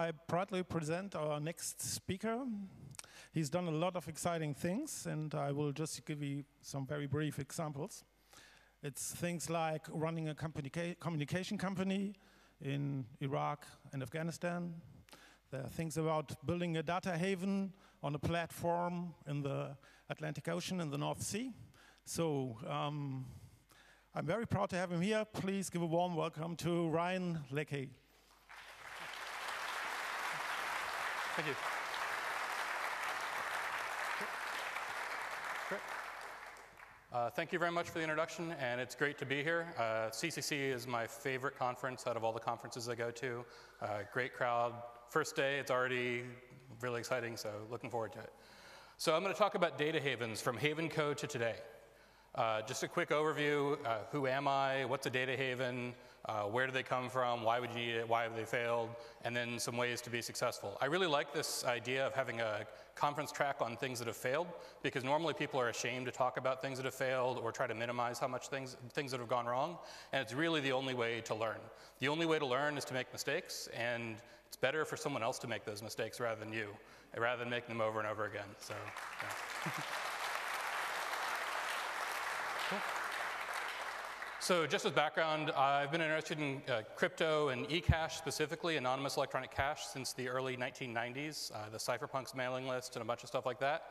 I proudly present our next speaker. He's done a lot of exciting things, and I will just give you some very brief examples. It's things like running a communication company in Iraq and Afghanistan. There are things about building a data haven on a platform in the Atlantic Ocean in the North Sea. So um, I'm very proud to have him here. Please give a warm welcome to Ryan Lackey. Thank you. Great. Uh, thank you very much for the introduction, and it's great to be here. Uh, CCC is my favorite conference out of all the conferences I go to. Uh, great crowd. First day, it's already really exciting, so looking forward to it. So I'm going to talk about data havens from HavenCo to today. Uh, just a quick overview uh, who am I? What's a data haven? Uh, where do they come from? Why would you need it? Why have they failed? And then some ways to be successful. I really like this idea of having a conference track on things that have failed because normally people are ashamed to talk about things that have failed or try to minimize how much things, things that have gone wrong. And it's really the only way to learn. The only way to learn is to make mistakes, and it's better for someone else to make those mistakes rather than you, rather than making them over and over again. So, yeah. So just as background, I've been interested in uh, crypto and eCash specifically, anonymous electronic cash, since the early 1990s, uh, the cypherpunks mailing list and a bunch of stuff like that.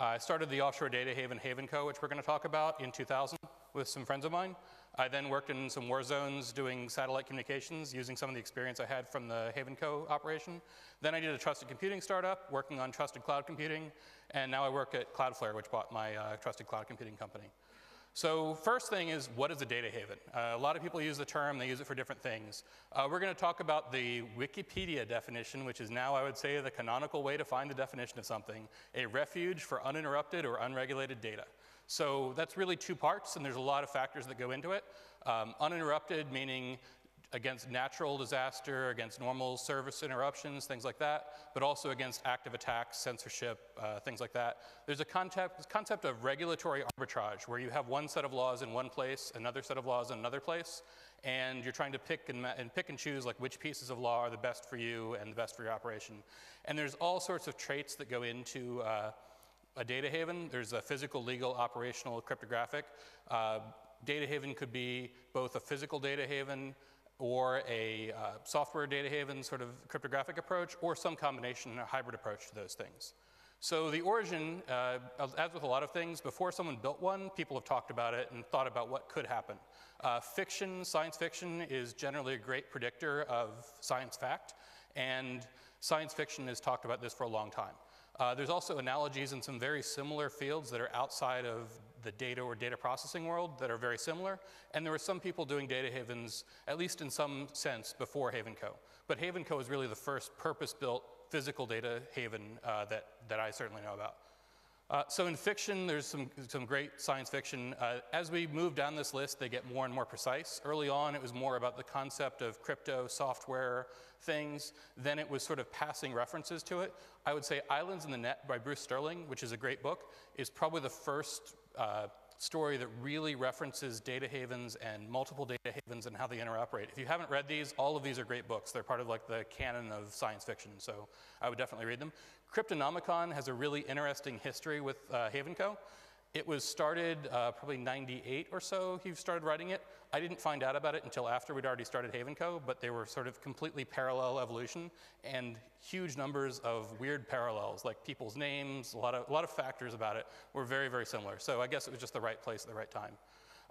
Uh, I started the offshore data haven HavenCo, which we're going to talk about, in 2000 with some friends of mine. I then worked in some war zones doing satellite communications using some of the experience I had from the HavenCo operation. Then I did a trusted computing startup working on trusted cloud computing, and now I work at Cloudflare, which bought my uh, trusted cloud computing company. So first thing is, what is a data haven? Uh, a lot of people use the term, they use it for different things. Uh, we're going to talk about the Wikipedia definition, which is now, I would say, the canonical way to find the definition of something, a refuge for uninterrupted or unregulated data. So that's really two parts, and there's a lot of factors that go into it. Um, uninterrupted, meaning against natural disaster, against normal service interruptions, things like that, but also against active attacks, censorship, uh, things like that. There's a concept, concept of regulatory arbitrage where you have one set of laws in one place, another set of laws in another place, and you're trying to pick and, and pick and choose like which pieces of law are the best for you and the best for your operation. And there's all sorts of traits that go into uh, a data haven. There's a physical, legal, operational, cryptographic. Uh, data haven could be both a physical data haven, or a uh, software data haven sort of cryptographic approach, or some combination, a hybrid approach to those things. So the origin, uh, as with a lot of things, before someone built one, people have talked about it and thought about what could happen. Uh, fiction, science fiction, is generally a great predictor of science fact, and science fiction has talked about this for a long time. Uh, there's also analogies in some very similar fields that are outside of the data or data processing world that are very similar. And there were some people doing data havens, at least in some sense, before HavenCo. But HavenCo is really the first purpose built physical data haven uh, that, that I certainly know about. Uh, so in fiction, there's some, some great science fiction. Uh, as we move down this list, they get more and more precise. Early on, it was more about the concept of crypto, software, things. Then it was sort of passing references to it. I would say Islands in the Net by Bruce Sterling, which is a great book, is probably the first uh, story that really references data havens and multiple data havens and how they interoperate. If you haven't read these, all of these are great books. They're part of like the canon of science fiction, so I would definitely read them. Cryptonomicon has a really interesting history with uh, HavenCo. It was started uh, probably 98 or so, he started writing it. I didn't find out about it until after we'd already started HavenCo, but they were sort of completely parallel evolution and huge numbers of weird parallels, like people's names, a lot of, a lot of factors about it were very, very similar. So I guess it was just the right place at the right time.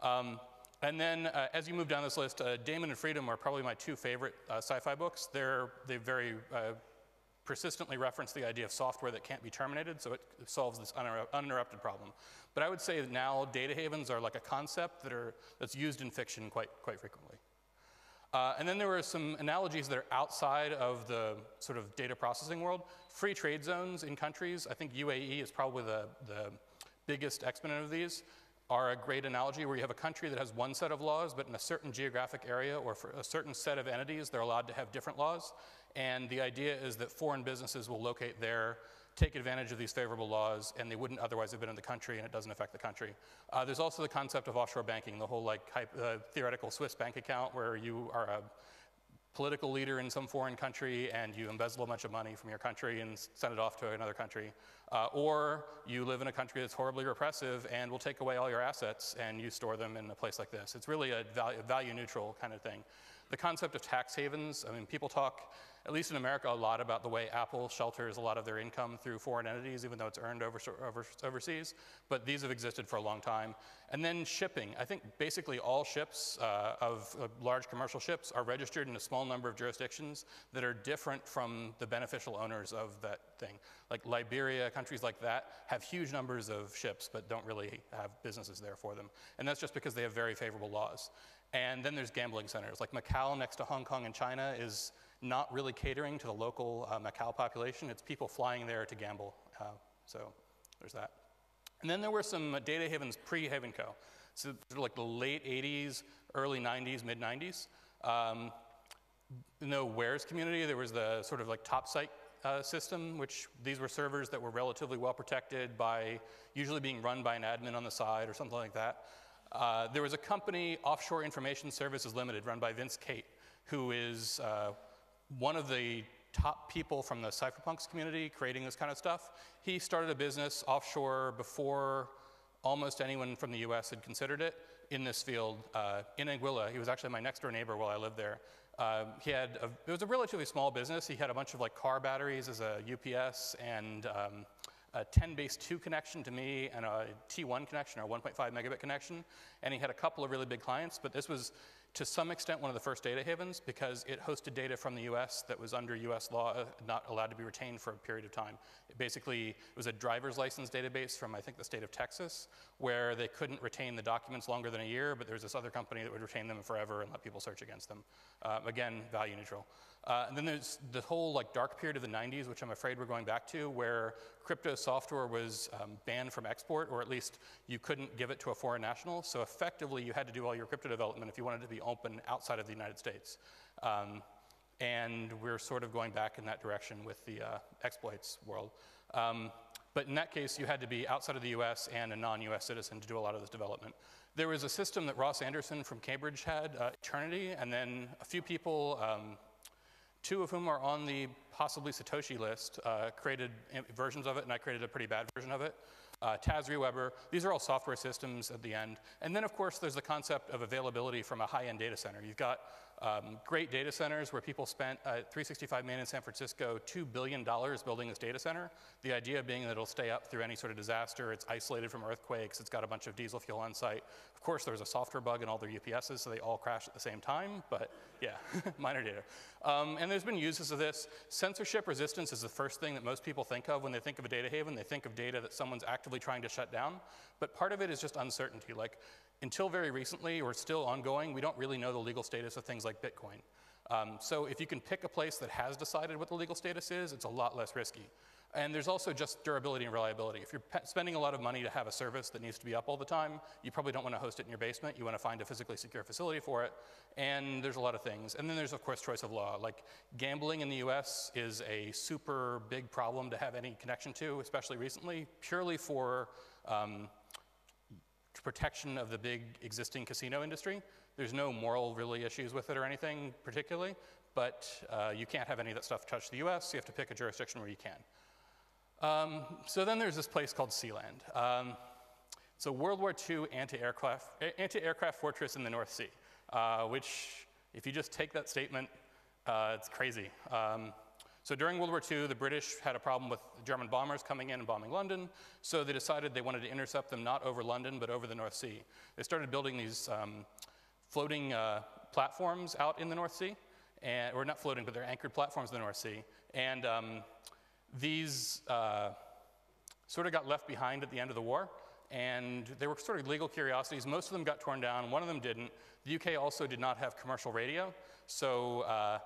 Um, and then uh, as you move down this list, uh, Daemon and Freedom are probably my two favorite uh, sci-fi books. They're, they very uh, persistently reference the idea of software that can't be terminated, so it solves this uninterrupted problem. But I would say that now data havens are like a concept that are, that's used in fiction quite, quite frequently. Uh, and then there were some analogies that are outside of the sort of data processing world. Free trade zones in countries, I think UAE is probably the, the biggest exponent of these, are a great analogy where you have a country that has one set of laws, but in a certain geographic area or for a certain set of entities, they're allowed to have different laws. And the idea is that foreign businesses will locate there, take advantage of these favorable laws, and they wouldn't otherwise have been in the country, and it doesn't affect the country. Uh, there's also the concept of offshore banking, the whole like hype, uh, theoretical Swiss bank account where you are a political leader in some foreign country and you embezzle a bunch of money from your country and send it off to another country. Uh, or you live in a country that's horribly repressive and will take away all your assets and you store them in a place like this. It's really a value, value neutral kind of thing. The concept of tax havens, I mean, people talk at least in America, a lot about the way Apple shelters a lot of their income through foreign entities, even though it's earned over, over, overseas. But these have existed for a long time. And then shipping. I think basically all ships uh, of uh, large commercial ships are registered in a small number of jurisdictions that are different from the beneficial owners of that thing. Like Liberia, countries like that have huge numbers of ships, but don't really have businesses there for them. And that's just because they have very favorable laws. And then there's gambling centers. Like Macau next to Hong Kong and China is not really catering to the local uh, Macau population. It's people flying there to gamble. Uh, so there's that. And then there were some data havens pre Havenco. So like the late 80s, early 90s, mid 90s. Um, in the warez community, there was the sort of like Topsite uh, system, which these were servers that were relatively well protected by usually being run by an admin on the side or something like that. Uh, there was a company, Offshore Information Services Limited, run by Vince Cate, who is uh, one of the top people from the cypherpunks community creating this kind of stuff. He started a business offshore before almost anyone from the US had considered it in this field uh, in Anguilla. He was actually my next door neighbor while I lived there. Uh, he had a, it was a relatively small business. He had a bunch of like car batteries as a UPS and um, a 10 base 2 connection to me and a T1 connection or 1.5 megabit connection. And he had a couple of really big clients, but this was to some extent one of the first data havens because it hosted data from the US that was under US law uh, not allowed to be retained for a period of time. It basically, it was a driver's license database from I think the state of Texas where they couldn't retain the documents longer than a year, but there was this other company that would retain them forever and let people search against them. Uh, again, value neutral. Uh, and then there's the whole like dark period of the 90s, which I'm afraid we're going back to, where crypto software was um, banned from export, or at least you couldn't give it to a foreign national. So effectively, you had to do all your crypto development if you wanted to be open outside of the United States. Um, and we're sort of going back in that direction with the uh, exploits world. Um, but in that case, you had to be outside of the US and a non US citizen to do a lot of this development. There was a system that Ross Anderson from Cambridge had, uh, Eternity, and then a few people, um, two of whom are on the possibly Satoshi list, uh, created versions of it, and I created a pretty bad version of it. Uh, TAZ Rewebber, these are all software systems at the end. And then, of course, there's the concept of availability from a high end data center. You've got um, great data centers where people spent uh, 365 Main in San Francisco $2 billion building this data center. The idea being that it'll stay up through any sort of disaster. It's isolated from earthquakes. It's got a bunch of diesel fuel on site. Of course, there's a software bug in all their UPSs, so they all crash at the same time, but yeah, minor data. Um, and there's been uses of this. Censorship resistance is the first thing that most people think of when they think of a data haven. They think of data that someone's actively trying to shut down. But part of it is just uncertainty. Like, until very recently, or still ongoing, we don't really know the legal status of things like Bitcoin. Um, so if you can pick a place that has decided what the legal status is, it's a lot less risky. And there's also just durability and reliability. If you're spending a lot of money to have a service that needs to be up all the time, you probably don't want to host it in your basement. You want to find a physically secure facility for it. And there's a lot of things. And then there's, of course, choice of law. Like gambling in the US is a super big problem to have any connection to, especially recently, purely for um, protection of the big existing casino industry. There's no moral really issues with it or anything particularly, but uh, you can't have any of that stuff touch the US. You have to pick a jurisdiction where you can. Um, so then there's this place called Sealand. Um, it's a World War II anti-aircraft, anti-aircraft fortress in the North Sea, uh, which, if you just take that statement, uh, it's crazy. Um, so during World War II, the British had a problem with German bombers coming in and bombing London, so they decided they wanted to intercept them not over London, but over the North Sea. They started building these um, floating uh, platforms out in the North Sea, and, or not floating, but they're anchored platforms in the North Sea. And um, these uh, sort of got left behind at the end of the war, and they were sort of legal curiosities. Most of them got torn down, one of them didn't. The UK also did not have commercial radio, so uh,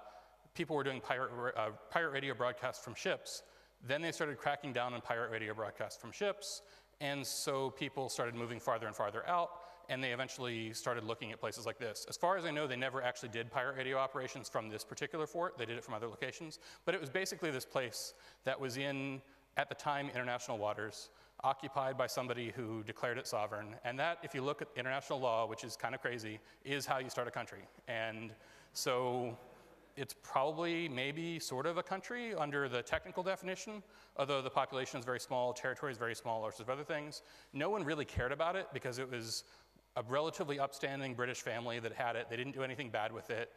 people were doing pirate, uh, pirate radio broadcasts from ships. Then they started cracking down on pirate radio broadcasts from ships, and so people started moving farther and farther out, and they eventually started looking at places like this. As far as I know, they never actually did pirate radio operations from this particular fort. They did it from other locations. But it was basically this place that was in, at the time, international waters, occupied by somebody who declared it sovereign. And that, if you look at international law, which is kind of crazy, is how you start a country. And so it's probably maybe sort of a country under the technical definition, although the population is very small, territory is very small, all sorts of other things. No one really cared about it because it was a relatively upstanding British family that had it. They didn't do anything bad with it.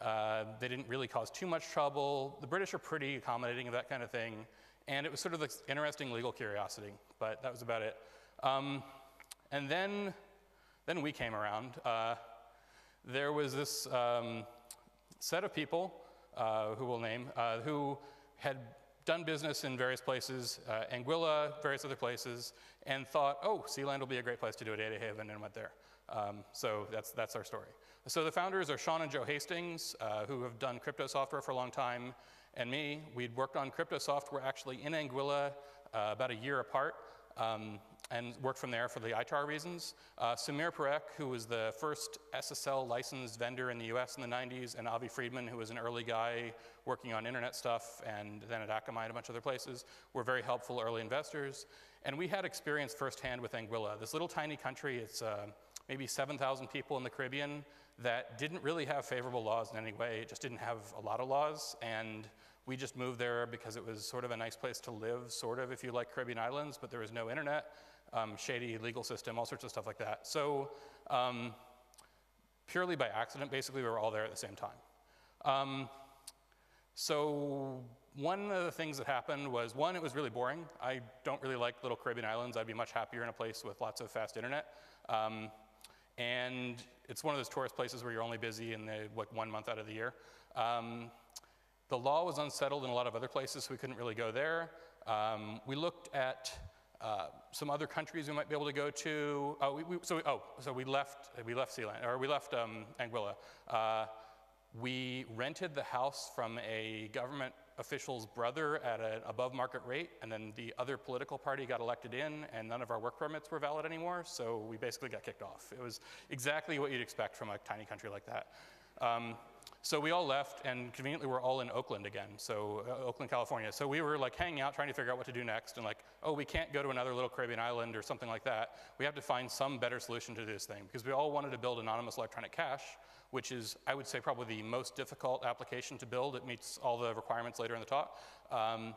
Uh, they didn't really cause too much trouble. The British are pretty accommodating of that kind of thing. And it was sort of this interesting legal curiosity, but that was about it. Um, and then, then we came around. Uh, there was this um, set of people, uh, who we'll name, uh, who had done business in various places, uh, Anguilla, various other places, and thought, oh, Sealand will be a great place to do a data haven, and went there. Um, so that's, that's our story. So the founders are Sean and Joe Hastings, uh, who have done crypto software for a long time, and me. We'd worked on crypto software actually in Anguilla uh, about a year apart. Um, and worked from there for the ITAR reasons. Uh, Sameer Parekh, who was the first SSL licensed vendor in the US in the 90s, and Avi Freedman, who was an early guy working on internet stuff and then at Akamai and a bunch of other places, were very helpful early investors. And we had experience firsthand with Anguilla. This little tiny country, it's uh, maybe 7,000 people in the Caribbean that didn't really have favorable laws in any way. It just didn't have a lot of laws. And we just moved there because it was sort of a nice place to live, sort of, if you like Caribbean islands, but there was no internet um, shady legal system, all sorts of stuff like that. So, um, purely by accident, basically, we were all there at the same time. Um, so, one of the things that happened was one, it was really boring. I don't really like little Caribbean islands. I'd be much happier in a place with lots of fast internet. Um, and it's one of those tourist places where you're only busy in the like one month out of the year. Um, the law was unsettled in a lot of other places, so we couldn't really go there. Um, we looked at uh, some other countries we might be able to go to. Oh, we, we, so we, oh, so we left we left Sealand or we left um, Anguilla. Uh, we rented the house from a government official's brother at an above market rate, and then the other political party got elected in, and none of our work permits were valid anymore. So we basically got kicked off. It was exactly what you'd expect from a tiny country like that. Um, so we all left, and conveniently we're all in Oakland again, so uh, Oakland, California. So we were like hanging out, trying to figure out what to do next, and like, oh, we can't go to another little Caribbean island or something like that. We have to find some better solution to this thing because we all wanted to build anonymous electronic cash, which is, I would say, probably the most difficult application to build. It meets all the requirements later in the talk. Um,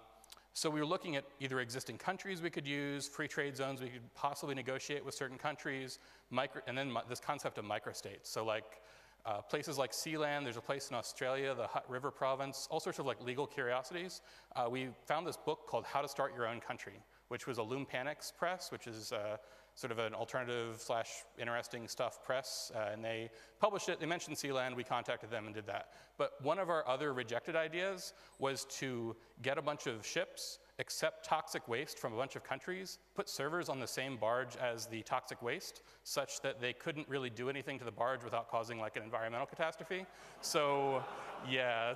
so we were looking at either existing countries we could use, free trade zones we could possibly negotiate with certain countries, micro, and then this concept of microstates. So like uh, places like Sealand, there's a place in Australia, the Hutt River Province, all sorts of like legal curiosities. Uh, we found this book called How to Start Your Own Country, which was a Loompanics press, which is uh, sort of an alternative slash interesting stuff press, uh, and they published it. They mentioned Sealand. We contacted them and did that. But one of our other rejected ideas was to get a bunch of ships accept toxic waste from a bunch of countries, put servers on the same barge as the toxic waste, such that they couldn't really do anything to the barge without causing like an environmental catastrophe. So, yeah,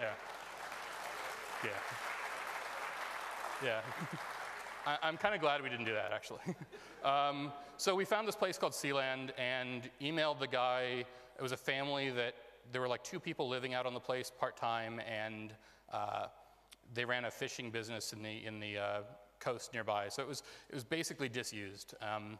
yeah, yeah, yeah. I, am kind of glad we didn't do that, actually. um, so we found this place called Sealand and emailed the guy. It was a family that there were like two people living out on the place part time, and uh, they ran a fishing business in the, in the uh, coast nearby. So it was, it was basically disused. Um,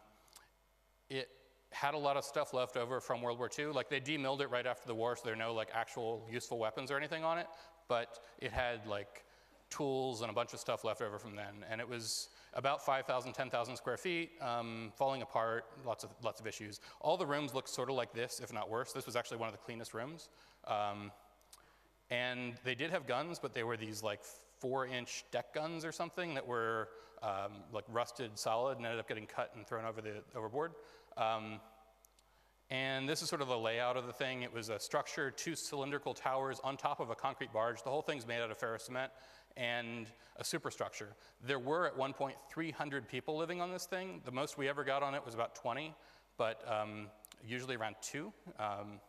it had a lot of stuff left over from World War II. Like they demilled it right after the war, so there are no like actual useful weapons or anything on it. But it had like tools and a bunch of stuff left over from then. And it was about 5,000, 10,000 square feet, um, falling apart, lots of, lots of issues. All the rooms looked sort of like this, if not worse. This was actually one of the cleanest rooms. Um, and they did have guns, but they were these like four inch deck guns or something that were um, like rusted solid and ended up getting cut and thrown over the overboard. Um, and this is sort of the layout of the thing. It was a structure, two cylindrical towers on top of a concrete barge. The whole thing's made out of ferrocement and a superstructure. There were at one point 300 people living on this thing. The most we ever got on it was about 20, but um, usually around two. Um,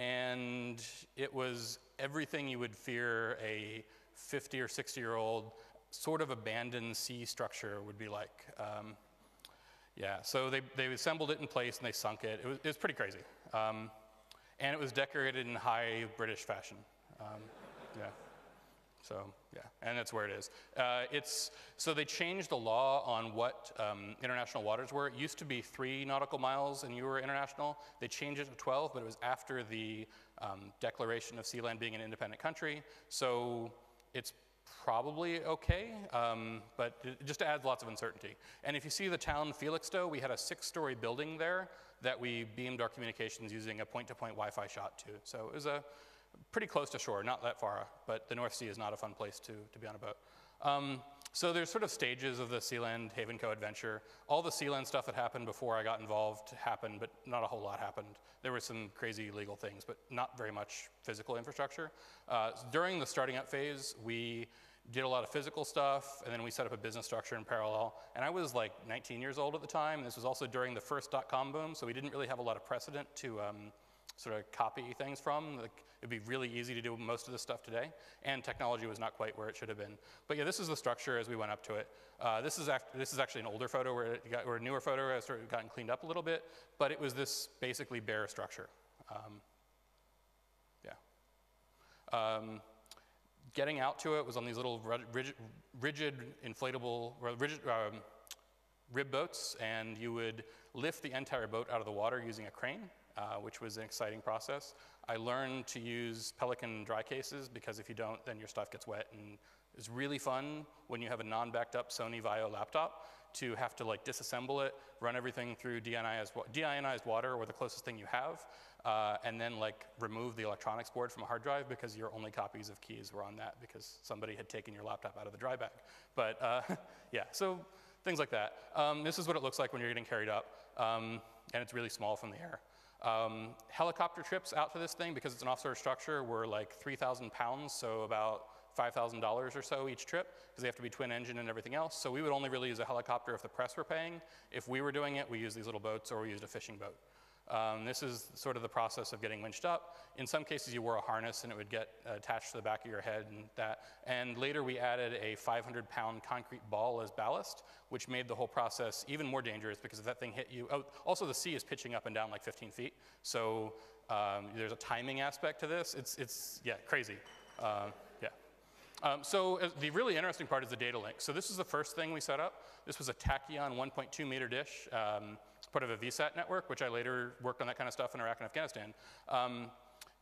and it was everything you would fear a 50 or 60 year old sort of abandoned sea structure would be like. Um, yeah, so they, they assembled it in place and they sunk it. It was, it was pretty crazy. Um, and it was decorated in high British fashion. Um, yeah. So yeah, and that's where it is. Uh, it's so they changed the law on what um, international waters were. It used to be three nautical miles, and you were international. They changed it to 12, but it was after the um, declaration of Sealand being an independent country. So it's probably okay, um, but it just adds lots of uncertainty. And if you see the town Felixstowe, we had a six-story building there that we beamed our communications using a point-to-point Wi-Fi shot to. So it was a pretty close to shore, not that far, but the North Sea is not a fun place to, to be on a boat. Um, so there's sort of stages of the Sealand HavenCo adventure. All the Sealand stuff that happened before I got involved happened, but not a whole lot happened. There were some crazy legal things, but not very much physical infrastructure. Uh, during the starting up phase, we did a lot of physical stuff, and then we set up a business structure in parallel. And I was like 19 years old at the time. This was also during the first dot-com boom, so we didn't really have a lot of precedent to um, sort of copy things from. Like, it'd be really easy to do most of this stuff today, and technology was not quite where it should have been. But yeah, this is the structure as we went up to it. Uh, this, is act- this is actually an older photo, where it got, or a newer photo, has sort of gotten cleaned up a little bit, but it was this basically bare structure. Um, yeah. Um, getting out to it was on these little rigid, rigid inflatable, rigid, um, rib boats, and you would lift the entire boat out of the water using a crane, uh, which was an exciting process. I learned to use Pelican dry cases because if you don't, then your stuff gets wet. And it's really fun when you have a non-backed up Sony Vaio laptop to have to like disassemble it, run everything through deionized, deionized water or the closest thing you have, uh, and then like remove the electronics board from a hard drive because your only copies of keys were on that because somebody had taken your laptop out of the dry bag. But uh, yeah, so things like that. Um, this is what it looks like when you're getting carried up, um, and it's really small from the air. Um, helicopter trips out to this thing, because it's an offshore structure, were like 3,000 pounds, so about $5,000 or so each trip, because they have to be twin engine and everything else. So we would only really use a helicopter if the press were paying. If we were doing it, we used these little boats or we used a fishing boat. Um, this is sort of the process of getting winched up. In some cases, you wore a harness and it would get attached to the back of your head and that. And later, we added a 500 pound concrete ball as ballast, which made the whole process even more dangerous because if that thing hit you, oh, also the sea is pitching up and down like 15 feet. So um, there's a timing aspect to this. It's, it's yeah, crazy. Uh, yeah. Um, so uh, the really interesting part is the data link. So this is the first thing we set up. This was a Tachyon 1.2 meter dish. Um, part of a VSAT network, which I later worked on that kind of stuff in Iraq and Afghanistan. Um,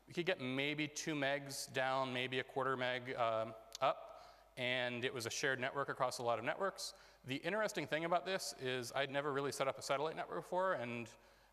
you could get maybe two megs down, maybe a quarter meg um, up, and it was a shared network across a lot of networks. The interesting thing about this is I'd never really set up a satellite network before, and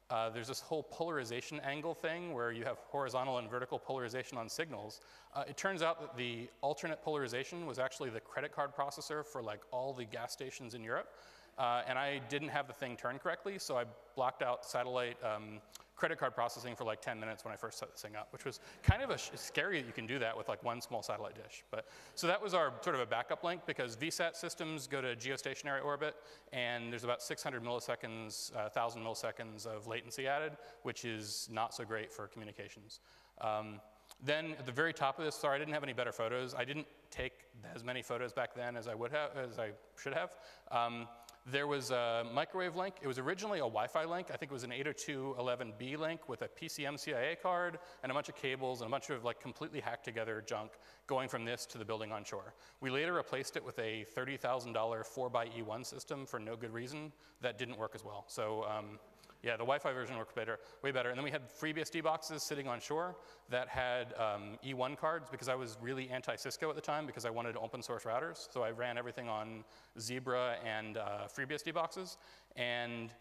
uh, there's this whole polarization angle thing where you have horizontal and vertical polarization on signals. Uh, it turns out that the alternate polarization was actually the credit card processor for like all the gas stations in Europe. Uh, and I didn't have the thing turned correctly, so I blocked out satellite um, credit card processing for like 10 minutes when I first set this thing up, which was kind of a sh- scary that you can do that with like one small satellite dish. But so that was our sort of a backup link because VSAT systems go to geostationary orbit, and there's about 600 milliseconds, uh, 1,000 milliseconds of latency added, which is not so great for communications. Um, then at the very top of this, sorry, I didn't have any better photos. I didn't take as many photos back then as I would have, as I should have. Um, there was a microwave link. It was originally a Wi-Fi link. I think it was an 802.11b link with a PCMCIA card and a bunch of cables and a bunch of like completely hacked together junk going from this to the building on shore. We later replaced it with a $30,000 4xE1 system for no good reason that didn't work as well. So um, yeah, the Wi-Fi version worked better, way better. And then we had FreeBSD boxes sitting on shore that had um, E1 cards because I was really anti-Cisco at the time because I wanted open source routers. So I ran everything on Zebra and uh, FreeBSD boxes. And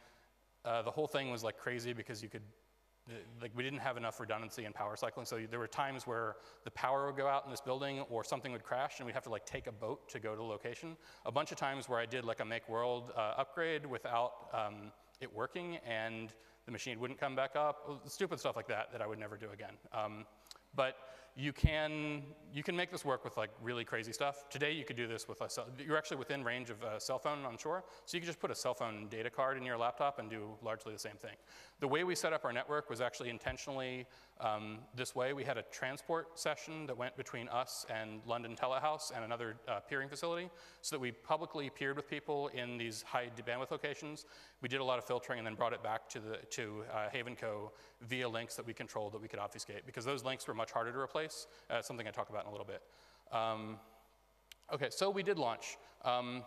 uh, the whole thing was like crazy because you could like we didn't have enough redundancy in power cycling so there were times where the power would go out in this building or something would crash and we'd have to like take a boat to go to the location a bunch of times where i did like a make world uh, upgrade without um, it working and the machine wouldn't come back up. Stupid stuff like that that I would never do again. Um, but you can you can make this work with like really crazy stuff. Today you could do this with a cell, you're actually within range of a cell phone on shore, so you could just put a cell phone data card in your laptop and do largely the same thing. The way we set up our network was actually intentionally um, this way. We had a transport session that went between us and London Telehouse and another uh, peering facility, so that we publicly peered with people in these high bandwidth locations. We did a lot of filtering and then brought it back to the to uh, Havenco via links that we controlled that we could obfuscate because those links were much harder to replace. Uh, something I talk about in a little bit. Um, Okay, so we did launch. Um,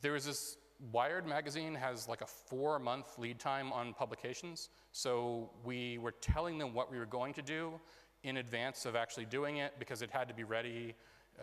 there was this Wired magazine has like a four month lead time on publications. So we were telling them what we were going to do in advance of actually doing it because it had to be ready.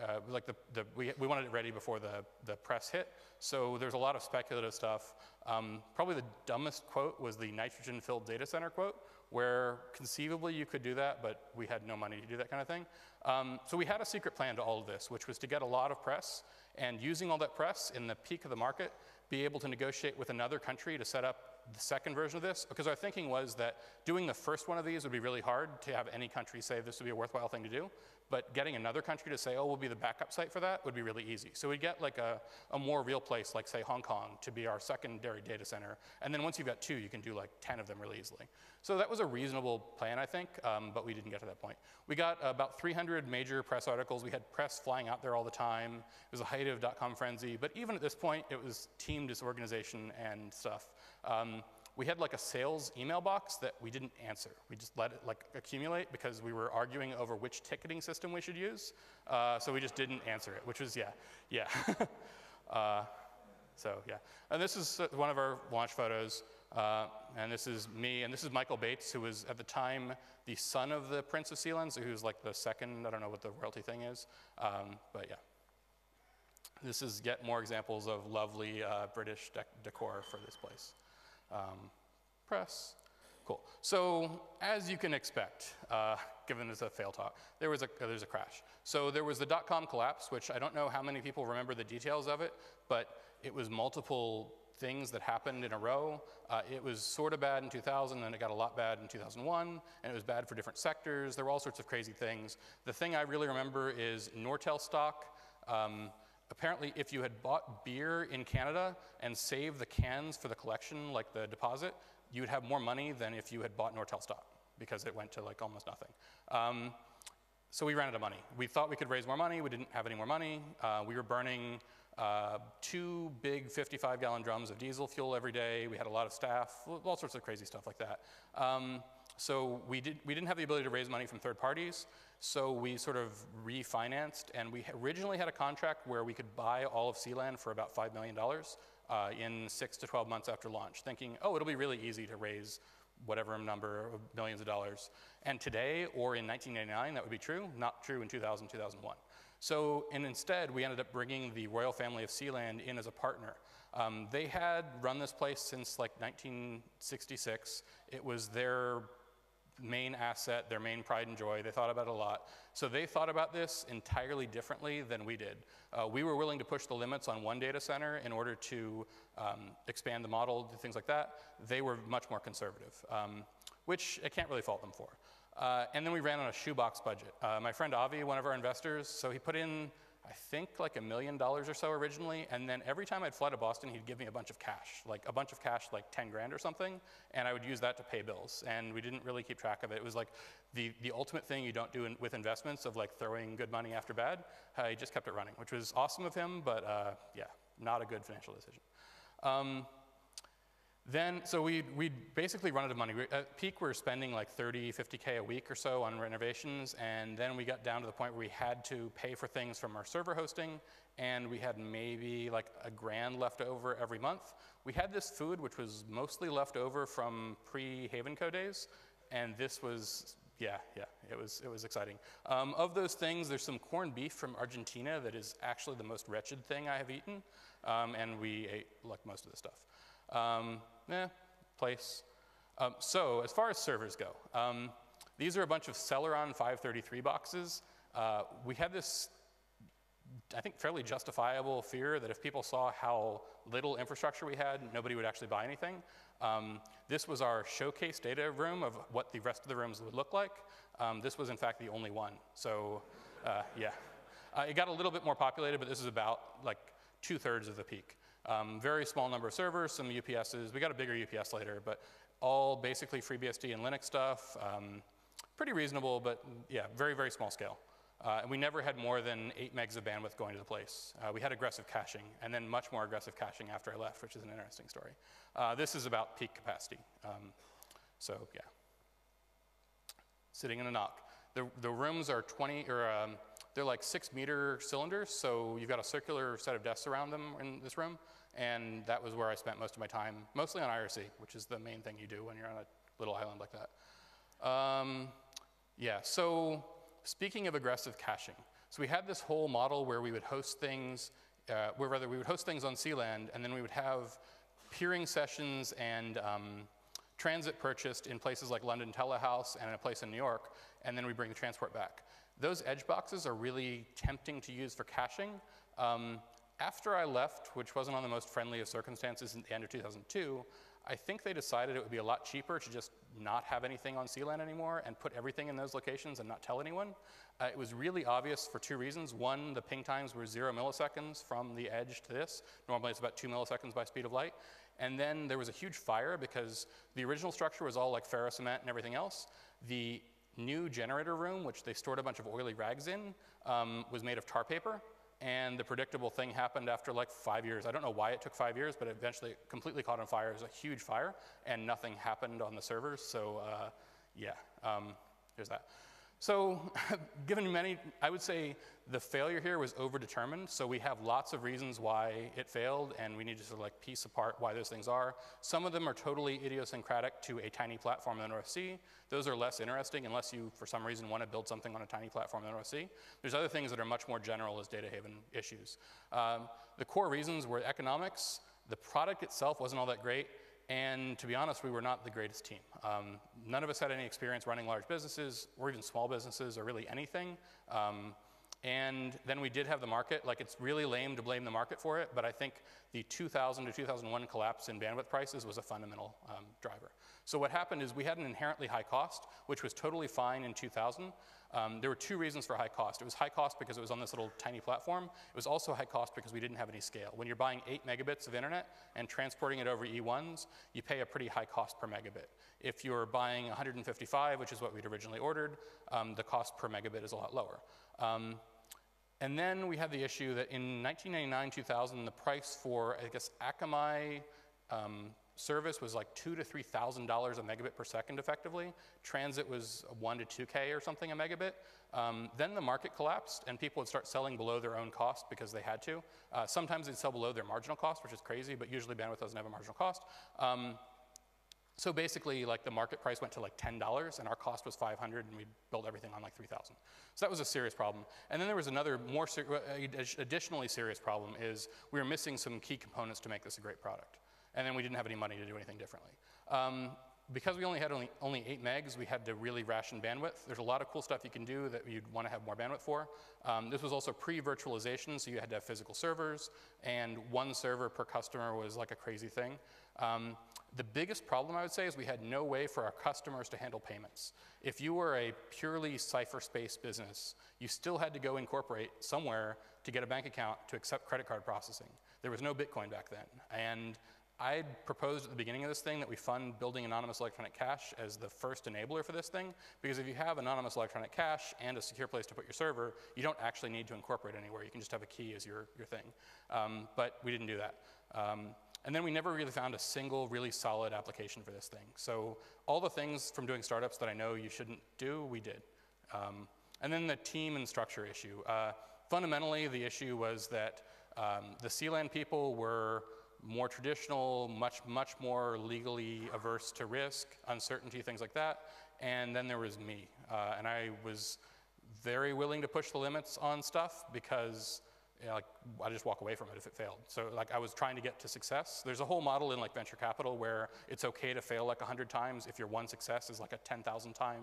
Uh, like the, the, we, we wanted it ready before the, the press hit. So there's a lot of speculative stuff. Um, probably the dumbest quote was the nitrogen filled data center quote, where conceivably you could do that, but we had no money to do that kind of thing. Um, so we had a secret plan to all of this, which was to get a lot of press, and using all that press in the peak of the market, be able to negotiate with another country to set up the second version of this, because our thinking was that doing the first one of these would be really hard to have any country say this would be a worthwhile thing to do. But getting another country to say, oh, we'll be the backup site for that would be really easy. So we'd get like a, a more real place, like say Hong Kong, to be our secondary data center. And then once you've got two, you can do like 10 of them really easily. So that was a reasonable plan, I think, um, but we didn't get to that point. We got about 300 major press articles. We had press flying out there all the time. It was the height of dot-com frenzy. But even at this point, it was team disorganization and stuff. Um, we had like a sales email box that we didn't answer. We just let it like accumulate because we were arguing over which ticketing system we should use. Uh, so we just didn't answer it, which was, yeah, yeah. uh, so yeah, and this is uh, one of our launch photos. Uh, and this is me, and this is Michael Bates, who was at the time the son of the Prince of Sealand, so who's like the second, I don't know what the royalty thing is, um, but yeah. This is yet more examples of lovely uh, British dec decor for this place. Um, press. Cool. So as you can expect, uh, given this a fail talk, there was a, uh, there's a crash. So there was the dot-com collapse, which I don't know how many people remember the details of it, but it was multiple things that happened in a row. Uh, it was sort of bad in 2000, and it got a lot bad in 2001, and it was bad for different sectors. There were all sorts of crazy things. The thing I really remember is Nortel stock. Um, Apparently, if you had bought beer in Canada and saved the cans for the collection, like the deposit, you would have more money than if you had bought Nortel stock because it went to like almost nothing. Um, so we ran out of money. We thought we could raise more money. We didn't have any more money. Uh, we were burning uh, two big 55 gallon drums of diesel fuel every day. We had a lot of staff, all sorts of crazy stuff like that. Um, so we, did, we didn't have the ability to raise money from third parties. So we sort of refinanced, and we originally had a contract where we could buy all of Sealand for about $5 million uh, in six to 12 months after launch, thinking, oh, it'll be really easy to raise whatever number of millions of dollars. And today, or in 1999, that would be true, not true in 2000, 2001. So, and instead, we ended up bringing the royal family of Sealand in as a partner. Um, they had run this place since like 1966. It was their main asset, their main pride and joy. They thought about it a lot. So they thought about this entirely differently than we did. Uh, we were willing to push the limits on one data center in order to um, expand the model, do things like that. They were much more conservative, um, which I can't really fault them for. Uh, and then we ran on a shoebox budget. Uh, my friend Avi, one of our investors, so he put in I think like a million dollars or so originally, and then every time I'd fly to Boston, he'd give me a bunch of cash, like a bunch of cash, like 10 grand or something, and I would use that to pay bills. And we didn't really keep track of it. It was like the, the ultimate thing you don't do in, with investments of like throwing good money after bad. Uh, he just kept it running, which was awesome of him, but uh, yeah, not a good financial decision. Um, then, so we we basically run out of money. We, at peak, we were spending like 30, 50K a week or so on renovations, and then we got down to the point where we had to pay for things from our server hosting, and we had maybe like a grand left over every month. We had this food, which was mostly left over from pre-Havenco days, and this was, yeah, yeah, it was, it was exciting. Um, of those things, there's some corned beef from Argentina that is actually the most wretched thing I have eaten, um, and we ate like most of the stuff. Um, eh, place. Um, so as far as servers go, um, these are a bunch of Celeron 533 boxes. Uh, we had this, I think, fairly justifiable fear that if people saw how little infrastructure we had, nobody would actually buy anything. Um, this was our showcase data room of what the rest of the rooms would look like. Um, this was, in fact, the only one. So, uh, yeah. Uh, it got a little bit more populated, but this is about like two thirds of the peak. Um, very small number of servers, some UPSs. We got a bigger UPS later, but all basically FreeBSD and Linux stuff. Um, pretty reasonable, but yeah, very, very small scale. Uh, and we never had more than 8 megs of bandwidth going to the place. Uh, we had aggressive caching, and then much more aggressive caching after I left, which is an interesting story. Uh, this is about peak capacity. Um, so yeah. Sitting in a NOC. The, the rooms are 20 or um, They're like six meter cylinders, so you've got a circular set of desks around them in this room, and that was where I spent most of my time, mostly on IRC, which is the main thing you do when you're on a little island like that. Um, yeah, so speaking of aggressive caching, so we had this whole model where we would host things, uh, where rather we would host things on Sealand, and then we would have peering sessions and um, transit purchased in places like London Telehouse and in a place in New York, and then we bring the transport back. Those edge boxes are really tempting to use for caching. Um, after I left, which wasn't on the most friendly of circumstances at the end of 2002, I think they decided it would be a lot cheaper to just not have anything on Sealand anymore and put everything in those locations and not tell anyone. Uh, it was really obvious for two reasons. One, the ping times were zero milliseconds from the edge to this. Normally it's about two milliseconds by speed of light. And then there was a huge fire because the original structure was all like ferrocement and everything else. The new generator room, which they stored a bunch of oily rags in, um, was made of tar paper. And the predictable thing happened after like five years. I don't know why it took five years, but it eventually completely caught on fire. It was a huge fire, and nothing happened on the servers. So, uh, yeah, um, there's that. So, given many, I would say the failure here was overdetermined. So we have lots of reasons why it failed, and we need to sort of like piece apart why those things are. Some of them are totally idiosyncratic to a tiny platform in the North Sea. Those are less interesting unless you, for some reason, want to build something on a tiny platform in the North Sea. There's other things that are much more general as data haven issues. Um, the core reasons were economics. The product itself wasn't all that great. And to be honest, we were not the greatest team. Um, none of us had any experience running large businesses or even small businesses or really anything. Um, and then we did have the market. Like, it's really lame to blame the market for it, but I think the 2000 to 2001 collapse in bandwidth prices was a fundamental um, driver. So, what happened is we had an inherently high cost, which was totally fine in 2000. Um, there were two reasons for high cost. It was high cost because it was on this little tiny platform. It was also high cost because we didn't have any scale. When you're buying 8 megabits of internet and transporting it over E1s, you pay a pretty high cost per megabit. If you're buying 155, which is what we'd originally ordered, um, the cost per megabit is a lot lower. And then we had the issue that in 1999, 2000, the price for, I guess, Akamai um, service was like two to three thousand dollars a megabit per second, effectively. Transit was one to two k or something a megabit. Um, then the market collapsed, and people would start selling below their own cost because they had to. Uh, sometimes they'd sell below their marginal cost, which is crazy, but usually bandwidth doesn't have a marginal cost. Um, so basically, like the market price went to like $10 and our cost was 500 and we built everything on like 3,000. So that was a serious problem. And then there was another more ser additionally serious problem is we were missing some key components to make this a great product. And then we didn't have any money to do anything differently. Um, because we only had only, only 8 megs, we had to really ration bandwidth. There's a lot of cool stuff you can do that you'd want to have more bandwidth for. Um, this was also pre-virtualization, so you had to have physical servers, and one server per customer was like a crazy thing. Um, the biggest problem, I would say, is we had no way for our customers to handle payments. If you were a purely cipher space business, you still had to go incorporate somewhere to get a bank account to accept credit card processing. There was no Bitcoin back then. And I proposed at the beginning of this thing that we fund building anonymous electronic cash as the first enabler for this thing, because if you have anonymous electronic cash and a secure place to put your server, you don't actually need to incorporate anywhere. You can just have a key as your, your thing. Um, but we didn't do that. Um, and then we never really found a single really solid application for this thing. So all the things from doing startups that I know you shouldn't do, we did. Um, and then the team and structure issue. Uh, fundamentally, the issue was that um, the Sealand people were more traditional, much, much more legally averse to risk, uncertainty, things like that. And then there was me. Uh, and I was very willing to push the limits on stuff because you know, like I just walk away from it if it failed. So like I was trying to get to success. There's a whole model in like venture capital where it's okay to fail like 100 times if your one success is like a 10,000 time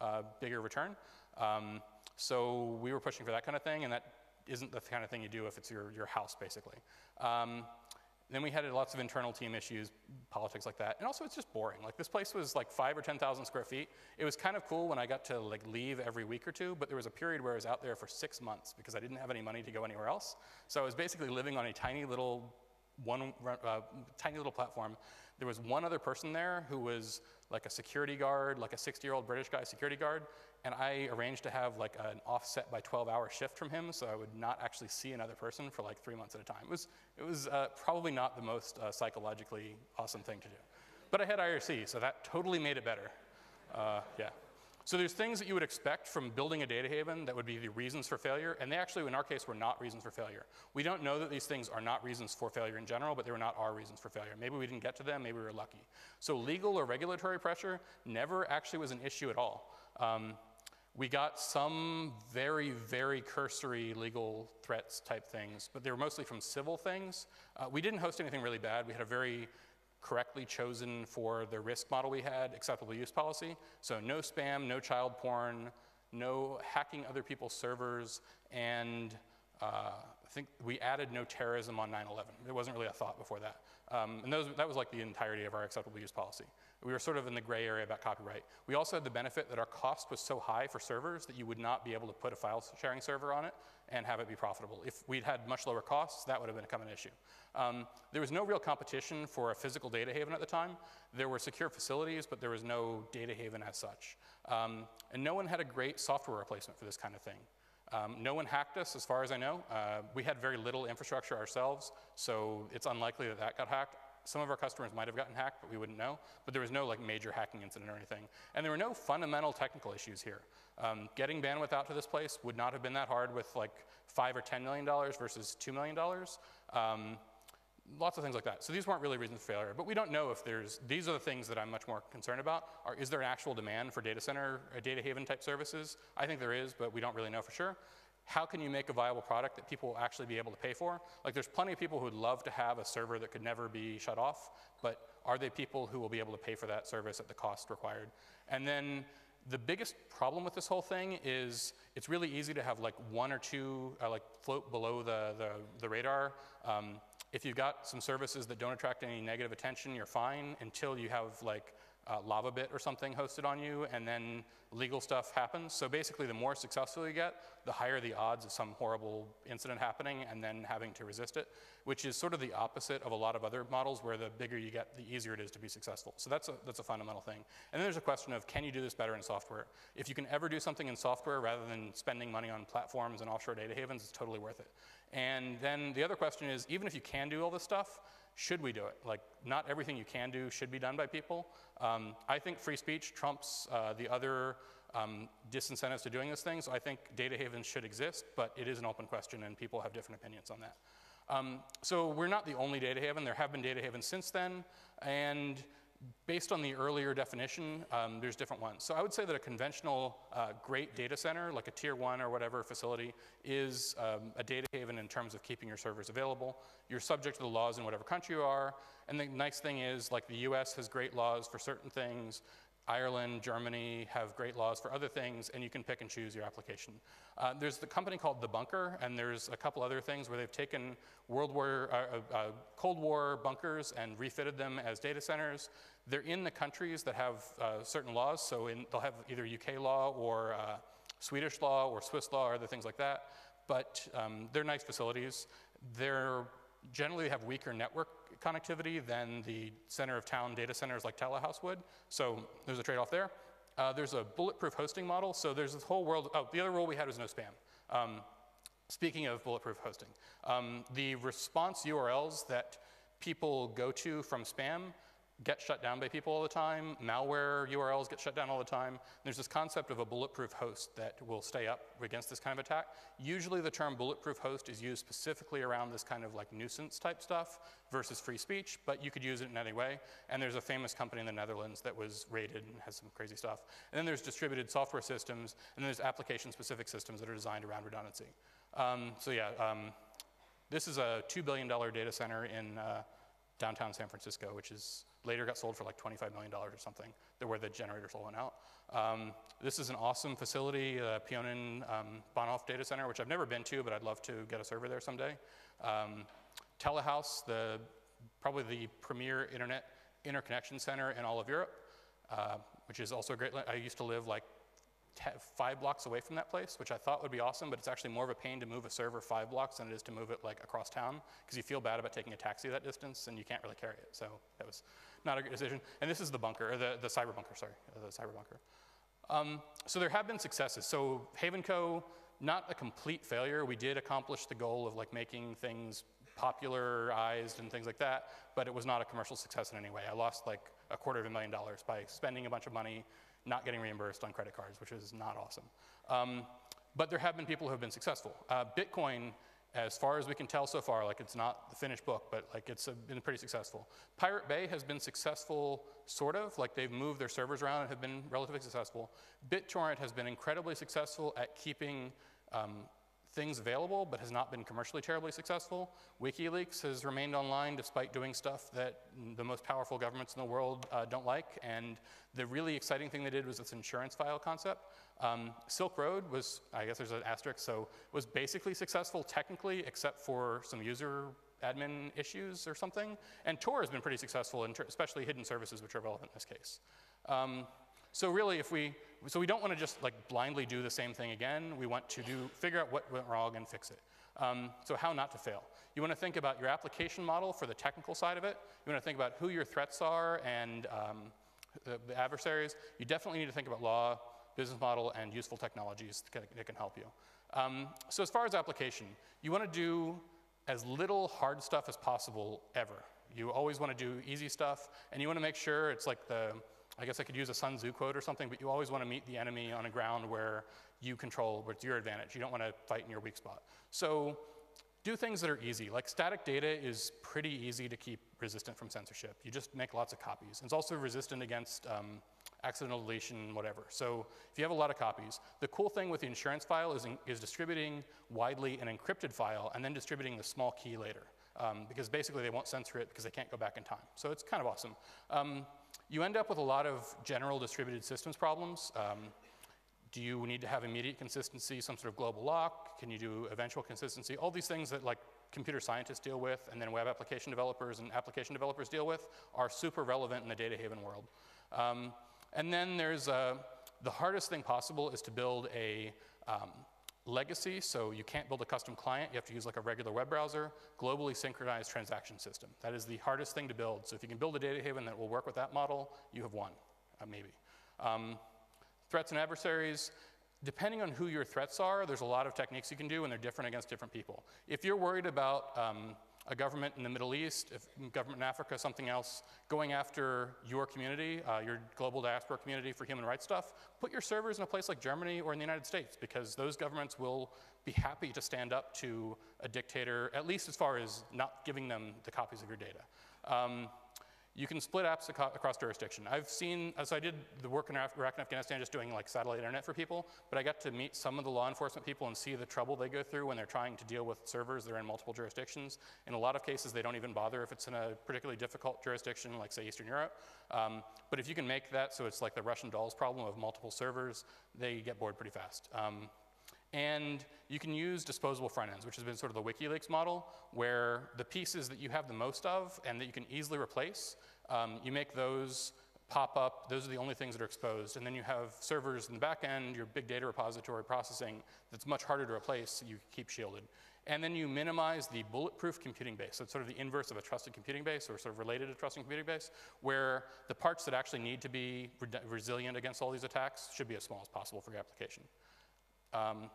uh, bigger return. Um, so we were pushing for that kind of thing, and that isn't the kind of thing you do if it's your, your house, basically. Um, then we had lots of internal team issues, politics like that. And also it's just boring. Like this place was like five or 10,000 square feet. It was kind of cool when I got to like leave every week or two, but there was a period where I was out there for six months because I didn't have any money to go anywhere else. So I was basically living on a tiny little one uh, tiny little platform. There was one other person there who was like a security guard, like a 60-year-old British guy security guard, and I arranged to have like an offset by 12-hour shift from him, so I would not actually see another person for like three months at a time. It was, it was uh, probably not the most uh, psychologically awesome thing to do. But I had IRC, so that totally made it better. Uh, yeah. So there's things that you would expect from building a data haven that would be the reasons for failure, and they actually, in our case, were not reasons for failure. We don't know that these things are not reasons for failure in general, but they were not our reasons for failure. Maybe we didn't get to them, maybe we were lucky. So legal or regulatory pressure never actually was an issue at all. Um, we got some very, very cursory legal threats type things, but they were mostly from civil things. Uh, we didn't host anything really bad. We had a very correctly chosen for the risk model we had, acceptable use policy. So no spam, no child porn, no hacking other people's servers, and uh, I think we added no terrorism on 9-11. It wasn't really a thought before that. Um, and those, that was like the entirety of our acceptable use policy. We were sort of in the gray area about copyright. We also had the benefit that our cost was so high for servers that you would not be able to put a file sharing server on it and have it be profitable. If we'd had much lower costs, that would have become an issue. Um, there was no real competition for a physical data haven at the time. There were secure facilities, but there was no data haven as such. Um, and no one had a great software replacement for this kind of thing. Um, no one hacked us, as far as I know. Uh, we had very little infrastructure ourselves, so it's unlikely that that got hacked. Some of our customers might have gotten hacked, but we wouldn't know. But there was no like major hacking incident or anything. And there were no fundamental technical issues here. Um, getting bandwidth out to this place would not have been that hard with like five or ten million dollars versus two million dollars. Um, lots of things like that. So these weren't really reasons for failure. But we don't know if there's, these are the things that I'm much more concerned about. Are, is there an actual demand for data center, uh, data haven type services? I think there is, but we don't really know for sure. How can you make a viable product that people will actually be able to pay for? Like there's plenty of people who would love to have a server that could never be shut off, but are they people who will be able to pay for that service at the cost required? And then the biggest problem with this whole thing is it's really easy to have like one or two uh, like float below the, the, the radar. Um, if you've got some services that don't attract any negative attention, you're fine until you have like uh, Lavabit or something hosted on you, and then legal stuff happens. So basically, the more successful you get, the higher the odds of some horrible incident happening and then having to resist it, which is sort of the opposite of a lot of other models where the bigger you get, the easier it is to be successful. So that's a, that's a fundamental thing. And then there's a question of can you do this better in software? If you can ever do something in software rather than spending money on platforms and offshore data havens, it's totally worth it. And then the other question is even if you can do all this stuff, should we do it? Like, not everything you can do should be done by people. Um, I think free speech trumps uh, the other um, disincentives to doing this thing, so I think data havens should exist, but it is an open question and people have different opinions on that. Um, so we're not the only data haven. There have been data havens since then, and based on the earlier definition, um, there's different ones. So I would say that a conventional uh, great data center, like a tier one or whatever facility, is um, a data haven in terms of keeping your servers available. You're subject to the laws in whatever country you are. And the nice thing is, like the US has great laws for certain things. Ireland, Germany have great laws for other things, and you can pick and choose your application. Uh, there's the company called The Bunker, and there's a couple other things where they've taken World War, uh, uh, Cold War bunkers and refitted them as data centers. They're in the countries that have uh, certain laws, so in, they'll have either UK law or uh, Swedish law or Swiss law or other things like that. But um, they're nice facilities. They're generally have weaker network connectivity than the center of town data centers like Telehouse would. So there's a trade off there. Uh, there's a bulletproof hosting model. So there's this whole world. Oh, the other rule we had was no spam. Um, speaking of bulletproof hosting, um, the response URLs that people go to from spam get shut down by people all the time. Malware URLs get shut down all the time. There's this concept of a bulletproof host that will stay up against this kind of attack. Usually the term bulletproof host is used specifically around this kind of like nuisance type stuff versus free speech, but you could use it in any way. And there's a famous company in the Netherlands that was raided and has some crazy stuff. And then there's distributed software systems, and then there's application specific systems that are designed around redundancy. Um, so yeah, um, this is a $2 billion data center in uh, downtown San Francisco, which is later got sold for like $25 million or something, where the generators all went out. Um, this is an awesome facility, uh, Pionen um, Data Center, which I've never been to, but I'd love to get a server there someday. Um, Telehouse, the, probably the premier internet interconnection center in all of Europe, uh, which is also a great. I used to live like five blocks away from that place, which I thought would be awesome, but it's actually more of a pain to move a server five blocks than it is to move it like across town because you feel bad about taking a taxi that distance and you can't really carry it. So that was not a good decision. And this is the bunker, or the, the cyber bunker, sorry, the cyber bunker. Um, so there have been successes. So HavenCo, not a complete failure. We did accomplish the goal of like making things popularized and things like that, but it was not a commercial success in any way. I lost like a quarter of a million dollars by spending a bunch of money not getting reimbursed on credit cards, which is not awesome. Um, but there have been people who have been successful. Uh, Bitcoin, as far as we can tell so far, like it's not the finished book, but like it's been pretty successful. Pirate Bay has been successful, sort of, like they've moved their servers around and have been relatively successful. BitTorrent has been incredibly successful at keeping um, things available, but has not been commercially terribly successful. WikiLeaks has remained online despite doing stuff that the most powerful governments in the world uh, don't like. And the really exciting thing they did was this insurance file concept. Um, Silk Road was, I guess there's an asterisk, so was basically successful technically, except for some user admin issues or something. And Tor has been pretty successful, especially hidden services, which are relevant in this case. Um, so really, if we, so we don't want to just like blindly do the same thing again. We want to do, figure out what went wrong and fix it. Um, so how not to fail. You want to think about your application model for the technical side of it. You want to think about who your threats are and um, the, the, adversaries. You definitely need to think about law, business model, and useful technologies that can, help you. Um, so as far as application, you want to do as little hard stuff as possible ever. You always want to do easy stuff, and you want to make sure it's like the I guess I could use a Sun Tzu quote or something, but you always want to meet the enemy on a ground where you control, where it's your advantage. You don't want to fight in your weak spot. So do things that are easy. Like static data is pretty easy to keep resistant from censorship. You just make lots of copies. It's also resistant against um, accidental deletion, whatever. So if you have a lot of copies, the cool thing with the insurance file is, in, is distributing widely an encrypted file and then distributing the small key later. Um, because basically they won't censor it because they can't go back in time. So it's kind of awesome. Um, you end up with a lot of general distributed systems problems. Um, do you need to have immediate consistency, some sort of global lock? Can you do eventual consistency? All these things that like computer scientists deal with and then web application developers and application developers deal with are super relevant in the data haven world. Um, and then there's uh, the hardest thing possible is to build a um, legacy, so you can't build a custom client. You have to use like a regular web browser, globally synchronized transaction system. That is the hardest thing to build. So if you can build a data haven that will work with that model, you have won, uh, maybe. Um, threats and adversaries, depending on who your threats are, there's a lot of techniques you can do, and they're different against different people. If you're worried about um, a government in the Middle East, if government in Africa, something else, going after your community, uh, your global diaspora community for human rights stuff, put your servers in a place like Germany or in the United States because those governments will be happy to stand up to a dictator, at least as far as not giving them the copies of your data. Um, you can split apps across jurisdiction. I've seen, so I did the work in Iraq and Afghanistan just doing like satellite internet for people, but I got to meet some of the law enforcement people and see the trouble they go through when they're trying to deal with servers that are in multiple jurisdictions. In a lot of cases, they don't even bother if it's in a particularly difficult jurisdiction, like say Eastern Europe. Um, but if you can make that so it's like the Russian dolls problem of multiple servers, they get bored pretty fast. Um, and you can use disposable front ends, which has been sort of the WikiLeaks model, where the pieces that you have the most of and that you can easily replace, um, you make those pop up. Those are the only things that are exposed. And then you have servers in the back end, your big data repository processing that's much harder to replace, you keep shielded. And then you minimize the bulletproof computing base. So it's sort of the inverse of a trusted computing base or sort of related to trusted computing base, where the parts that actually need to be re resilient against all these attacks should be as small as possible for your application. Um,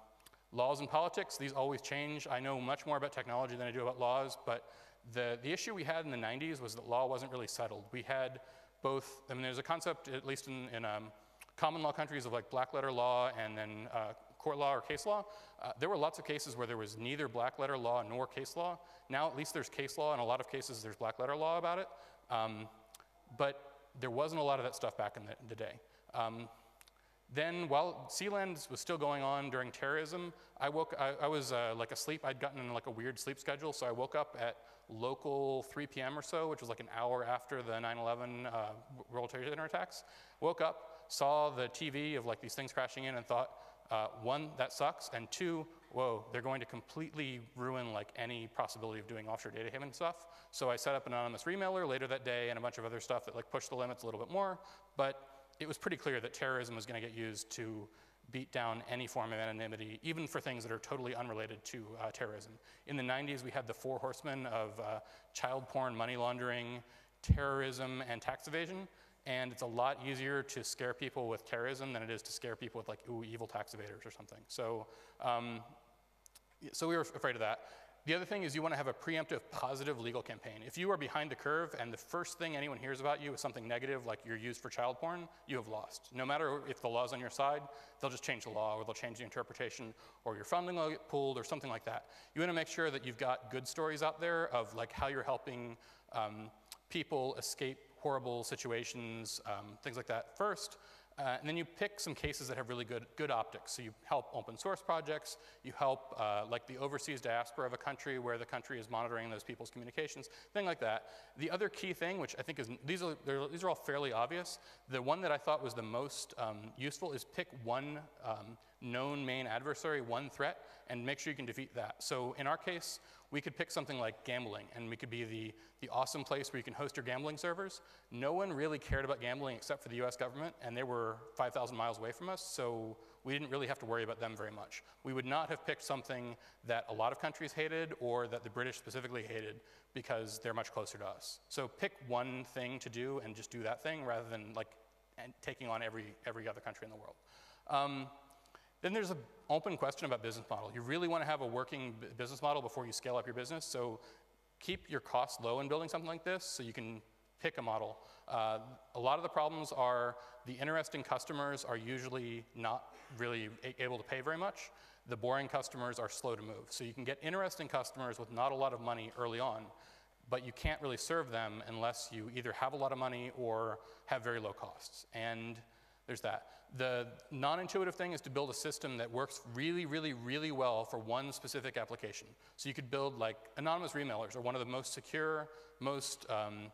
Laws and politics, these always change. I know much more about technology than I do about laws, but the, the issue we had in the 90s was that law wasn't really settled. We had both, I mean, there's a concept, at least in, in um, common law countries, of like black letter law and then uh, court law or case law. Uh, there were lots of cases where there was neither black letter law nor case law. Now, at least there's case law, and a lot of cases there's black letter law about it. Um, but there wasn't a lot of that stuff back in the, the day. Um, then, while Sealand was still going on during terrorism, I woke. I, I was uh, like asleep. I'd gotten in like a weird sleep schedule, so I woke up at local 3 p.m. or so, which was like an hour after the 9/11 uh, World Trade Center attacks. Woke up, saw the TV of like these things crashing in, and thought, uh, one, that sucks, and two, whoa, they're going to completely ruin like any possibility of doing offshore data haven stuff. So I set up an anonymous remailer later that day and a bunch of other stuff that like pushed the limits a little bit more, but it was pretty clear that terrorism was going to get used to beat down any form of anonymity, even for things that are totally unrelated to uh, terrorism. In the 90s, we had the four horsemen of uh, child porn, money laundering, terrorism, and tax evasion. And it's a lot easier to scare people with terrorism than it is to scare people with like, ooh, evil tax evaders or something. So, um, so we were afraid of that. The other thing is you want to have a preemptive positive legal campaign. If you are behind the curve and the first thing anyone hears about you is something negative, like you're used for child porn, you have lost. No matter if the law's on your side, they'll just change the law or they'll change the interpretation or your funding will get pulled or something like that. You want to make sure that you've got good stories out there of like how you're helping um, people escape horrible situations, um, things like that first. Uh, and then you pick some cases that have really good, good optics. So you help open source projects, you help uh, like the overseas diaspora of a country where the country is monitoring those people's communications, thing like that. The other key thing, which I think is, these are, these are all fairly obvious, the one that I thought was the most um, useful is pick one um, known main adversary, one threat, and make sure you can defeat that. So in our case, we could pick something like gambling, and we could be the, the awesome place where you can host your gambling servers. No one really cared about gambling except for the US government, and they were 5,000 miles away from us, so we didn't really have to worry about them very much. We would not have picked something that a lot of countries hated or that the British specifically hated because they're much closer to us. So pick one thing to do and just do that thing rather than like taking on every, every other country in the world. Um, then there's an open question about business model. You really want to have a working business model before you scale up your business. So keep your costs low in building something like this so you can pick a model. Uh, a lot of the problems are the interesting customers are usually not really able to pay very much. The boring customers are slow to move. So you can get interesting customers with not a lot of money early on, but you can't really serve them unless you either have a lot of money or have very low costs. And there's that. The non intuitive thing is to build a system that works really, really, really well for one specific application. So you could build like anonymous remailers are one of the most secure, most um,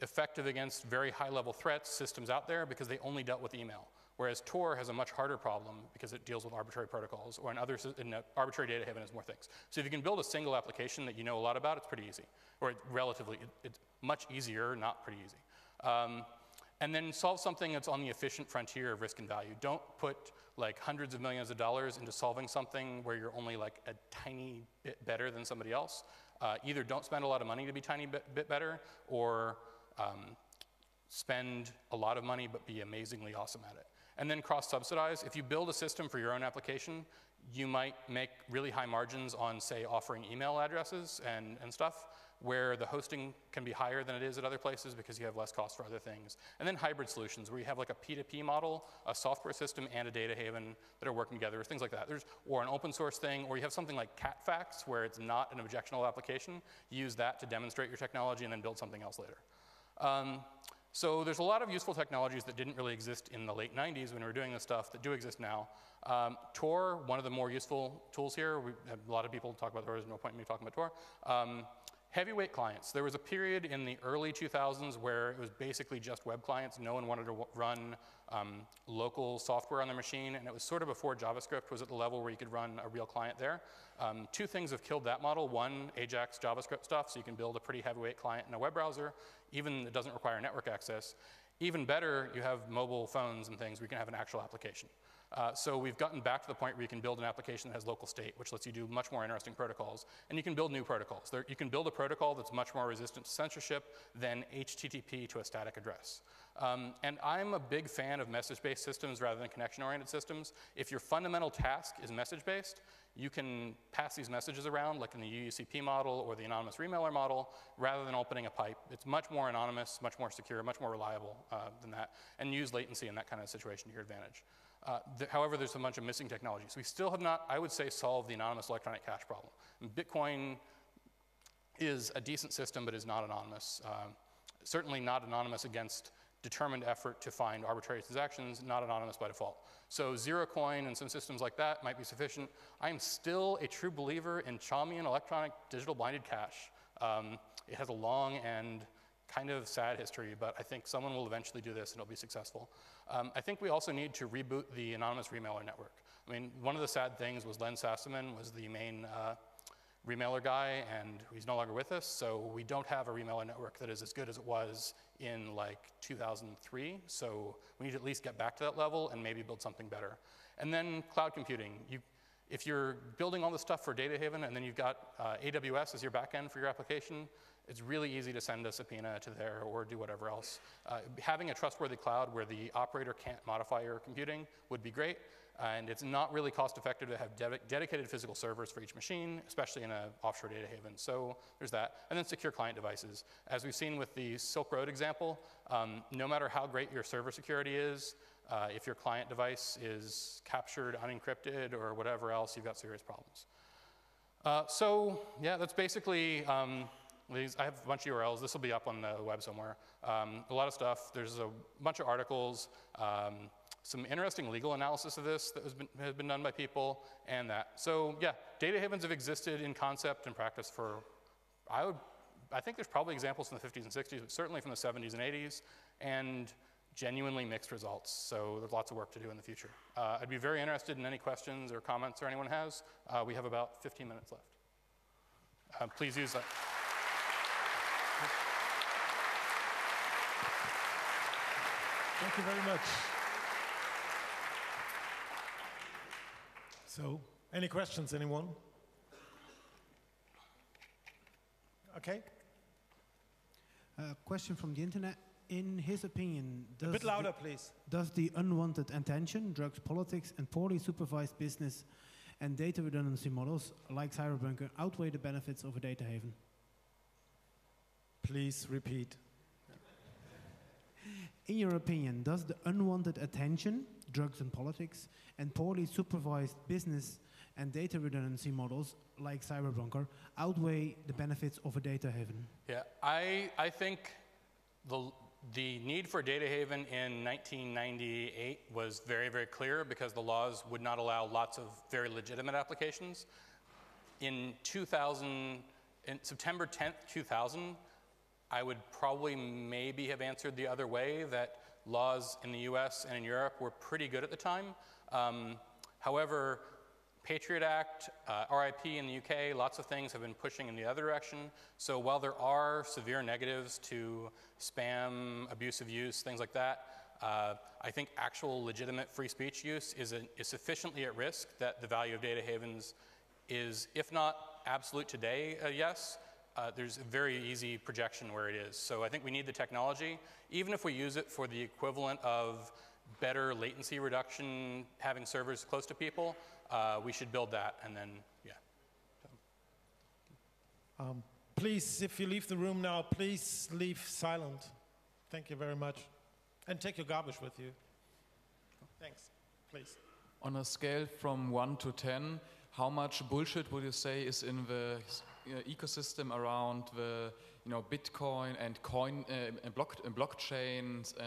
effective against very high level threats systems out there because they only dealt with email. Whereas Tor has a much harder problem because it deals with arbitrary protocols, or in other in arbitrary data haven has more things. So if you can build a single application that you know a lot about, it's pretty easy, or relatively, it, it's much easier, not pretty easy. Um, and then solve something that's on the efficient frontier of risk and value. Don't put like hundreds of millions of dollars into solving something where you're only like a tiny bit better than somebody else. Uh, either don't spend a lot of money to be tiny bit, bit better, or um, spend a lot of money but be amazingly awesome at it. And then cross subsidize. If you build a system for your own application, you might make really high margins on, say, offering email addresses and, and stuff where the hosting can be higher than it is at other places because you have less cost for other things. And then hybrid solutions where you have like a P2P model, a software system, and a data haven that are working together, things like that. There's, or an open source thing, or you have something like Catfax where it's not an objectionable application. use that to demonstrate your technology and then build something else later. Um, so there's a lot of useful technologies that didn't really exist in the late 90s when we were doing this stuff that do exist now. Um, Tor, one of the more useful tools here, we have a lot of people talk about Tor, there's no point in me talking about Tor. Um, Heavyweight clients. There was a period in the early 2000s where it was basically just web clients. No one wanted to run um, local software on their machine, and it was sort of before JavaScript was at the level where you could run a real client there. Um, two things have killed that model. One, Ajax JavaScript stuff, so you can build a pretty heavyweight client in a web browser, even it doesn't require network access. Even better, you have mobile phones and things where you can have an actual application. Uh, so we've gotten back to the point where you can build an application that has local state, which lets you do much more interesting protocols. And you can build new protocols. There, you can build a protocol that's much more resistant to censorship than HTTP to a static address. Um, and I'm a big fan of message-based systems rather than connection-oriented systems. If your fundamental task is message-based, you can pass these messages around, like in the UUCP model or the anonymous remailer model, rather than opening a pipe. It's much more anonymous, much more secure, much more reliable uh, than that, and use latency in that kind of situation to your advantage. Uh, th however, there's a bunch of missing technologies. We still have not, I would say, solved the anonymous electronic cash problem. And Bitcoin is a decent system, but is not anonymous. Uh, certainly not anonymous against determined effort to find arbitrary transactions, not anonymous by default. So Zerocoin and some systems like that might be sufficient. I am still a true believer in Chaumian electronic digital blinded cash. Um, it has a long and kind of sad history, but I think someone will eventually do this and it'll be successful. Um, I think we also need to reboot the anonymous remailer network. I mean, one of the sad things was Len Sassaman was the main uh, remailer guy, and he's no longer with us, so we don't have a remailer network that is as good as it was in like 2003. So we need to at least get back to that level and maybe build something better. And then cloud computing. You, if you're building all this stuff for Data Haven and then you've got uh, AWS as your backend for your application, it's really easy to send a subpoena to there or do whatever else. Uh, having a trustworthy cloud where the operator can't modify your computing would be great. And it's not really cost effective to have de dedicated physical servers for each machine, especially in an offshore data haven. So there's that. And then secure client devices. As we've seen with the Silk Road example, um, no matter how great your server security is, uh, if your client device is captured, unencrypted, or whatever else, you've got serious problems. Uh, so yeah, that's basically um, these, I have a bunch of URLs. This will be up on the web somewhere. Um, a lot of stuff. There's a bunch of articles, um, some interesting legal analysis of this that has been, has been done by people, and that. So yeah, data havens have existed in concept and practice for, I would, I think there's probably examples from the 50s and 60s, but certainly from the 70s and 80s, and genuinely mixed results. So there's lots of work to do in the future. Uh, I'd be very interested in any questions or comments or anyone has. Uh, we have about 15 minutes left. Uh, please use that. Thank you very much. So, any questions, anyone? Okay. A question from the internet. In his opinion, A does, bit louder, the, please. does the unwanted attention, drugs, politics, and poorly supervised business and data redundancy models like Cyberbunker outweigh the benefits of a data haven? Please repeat. In your opinion, does the unwanted attention, drugs and politics, and poorly supervised business and data redundancy models like Cyberbunker outweigh the benefits of a data haven? Yeah, I, I think the, the need for a data haven in 1998 was very, very clear because the laws would not allow lots of very legitimate applications. In 2000, in September 10th, 2000, I would probably maybe have answered the other way that laws in the US and in Europe were pretty good at the time. Um, however, Patriot Act, uh, RIP in the UK, lots of things have been pushing in the other direction. So while there are severe negatives to spam, abusive use, things like that, uh, I think actual legitimate free speech use is, a, is sufficiently at risk that the value of data havens is, if not absolute today, a yes, uh, there's a very easy projection where it is. So I think we need the technology, even if we use it for the equivalent of better latency reduction, having servers close to people, uh, we should build that and then, yeah. Um, please, if you leave the room now, please leave silent. Thank you very much. And take your garbage with you. Thanks. Please. On a scale from 1 to 10, how much bullshit would you say is in the ecosystem around the you know Bitcoin and coin uh, and, block, and blockchain uh,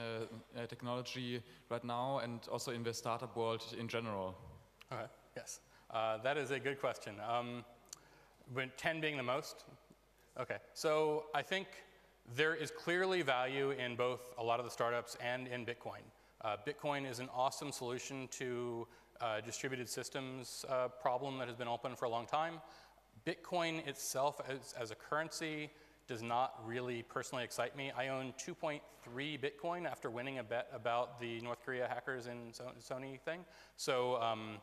uh, technology right now, and also in the startup world in general? Okay. Yes, uh, that is a good question. Um, 10 being the most. Okay, so I think there is clearly value in both a lot of the startups and in Bitcoin. Uh, Bitcoin is an awesome solution to uh, distributed systems uh, problem that has been open for a long time. Bitcoin itself as, as, a currency does not really personally excite me. I own 2.3 Bitcoin after winning a bet about the North Korea hackers in Sony thing. So um,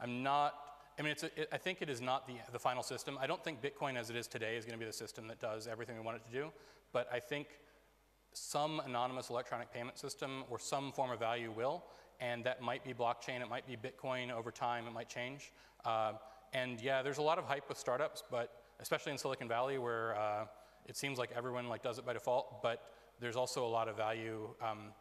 I'm not, I mean, a, it, I think it is not the, the final system. I don't think Bitcoin as it is today is going to be the system that does everything we want it to do, but I think some anonymous electronic payment system or some form of value will, and that might be blockchain, it might be Bitcoin over time, it might change. Uh, and yeah, there's a lot of hype with startups, but especially in Silicon Valley where uh, it seems like everyone like does it by default, but there's also a lot of value. Um,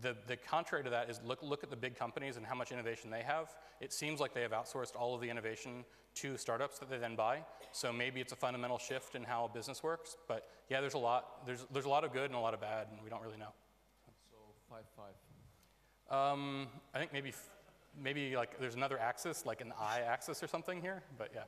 the, the contrary to that is look, look at the big companies and how much innovation they have. It seems like they have outsourced all of the innovation to startups that they then buy. So maybe it's a fundamental shift in how a business works. But yeah, there's a lot, there's, there's a lot of good and a lot of bad, and we don't really know. So five, five. Um, I think maybe, maybe like there's another axis, like an I axis or something here, but yeah.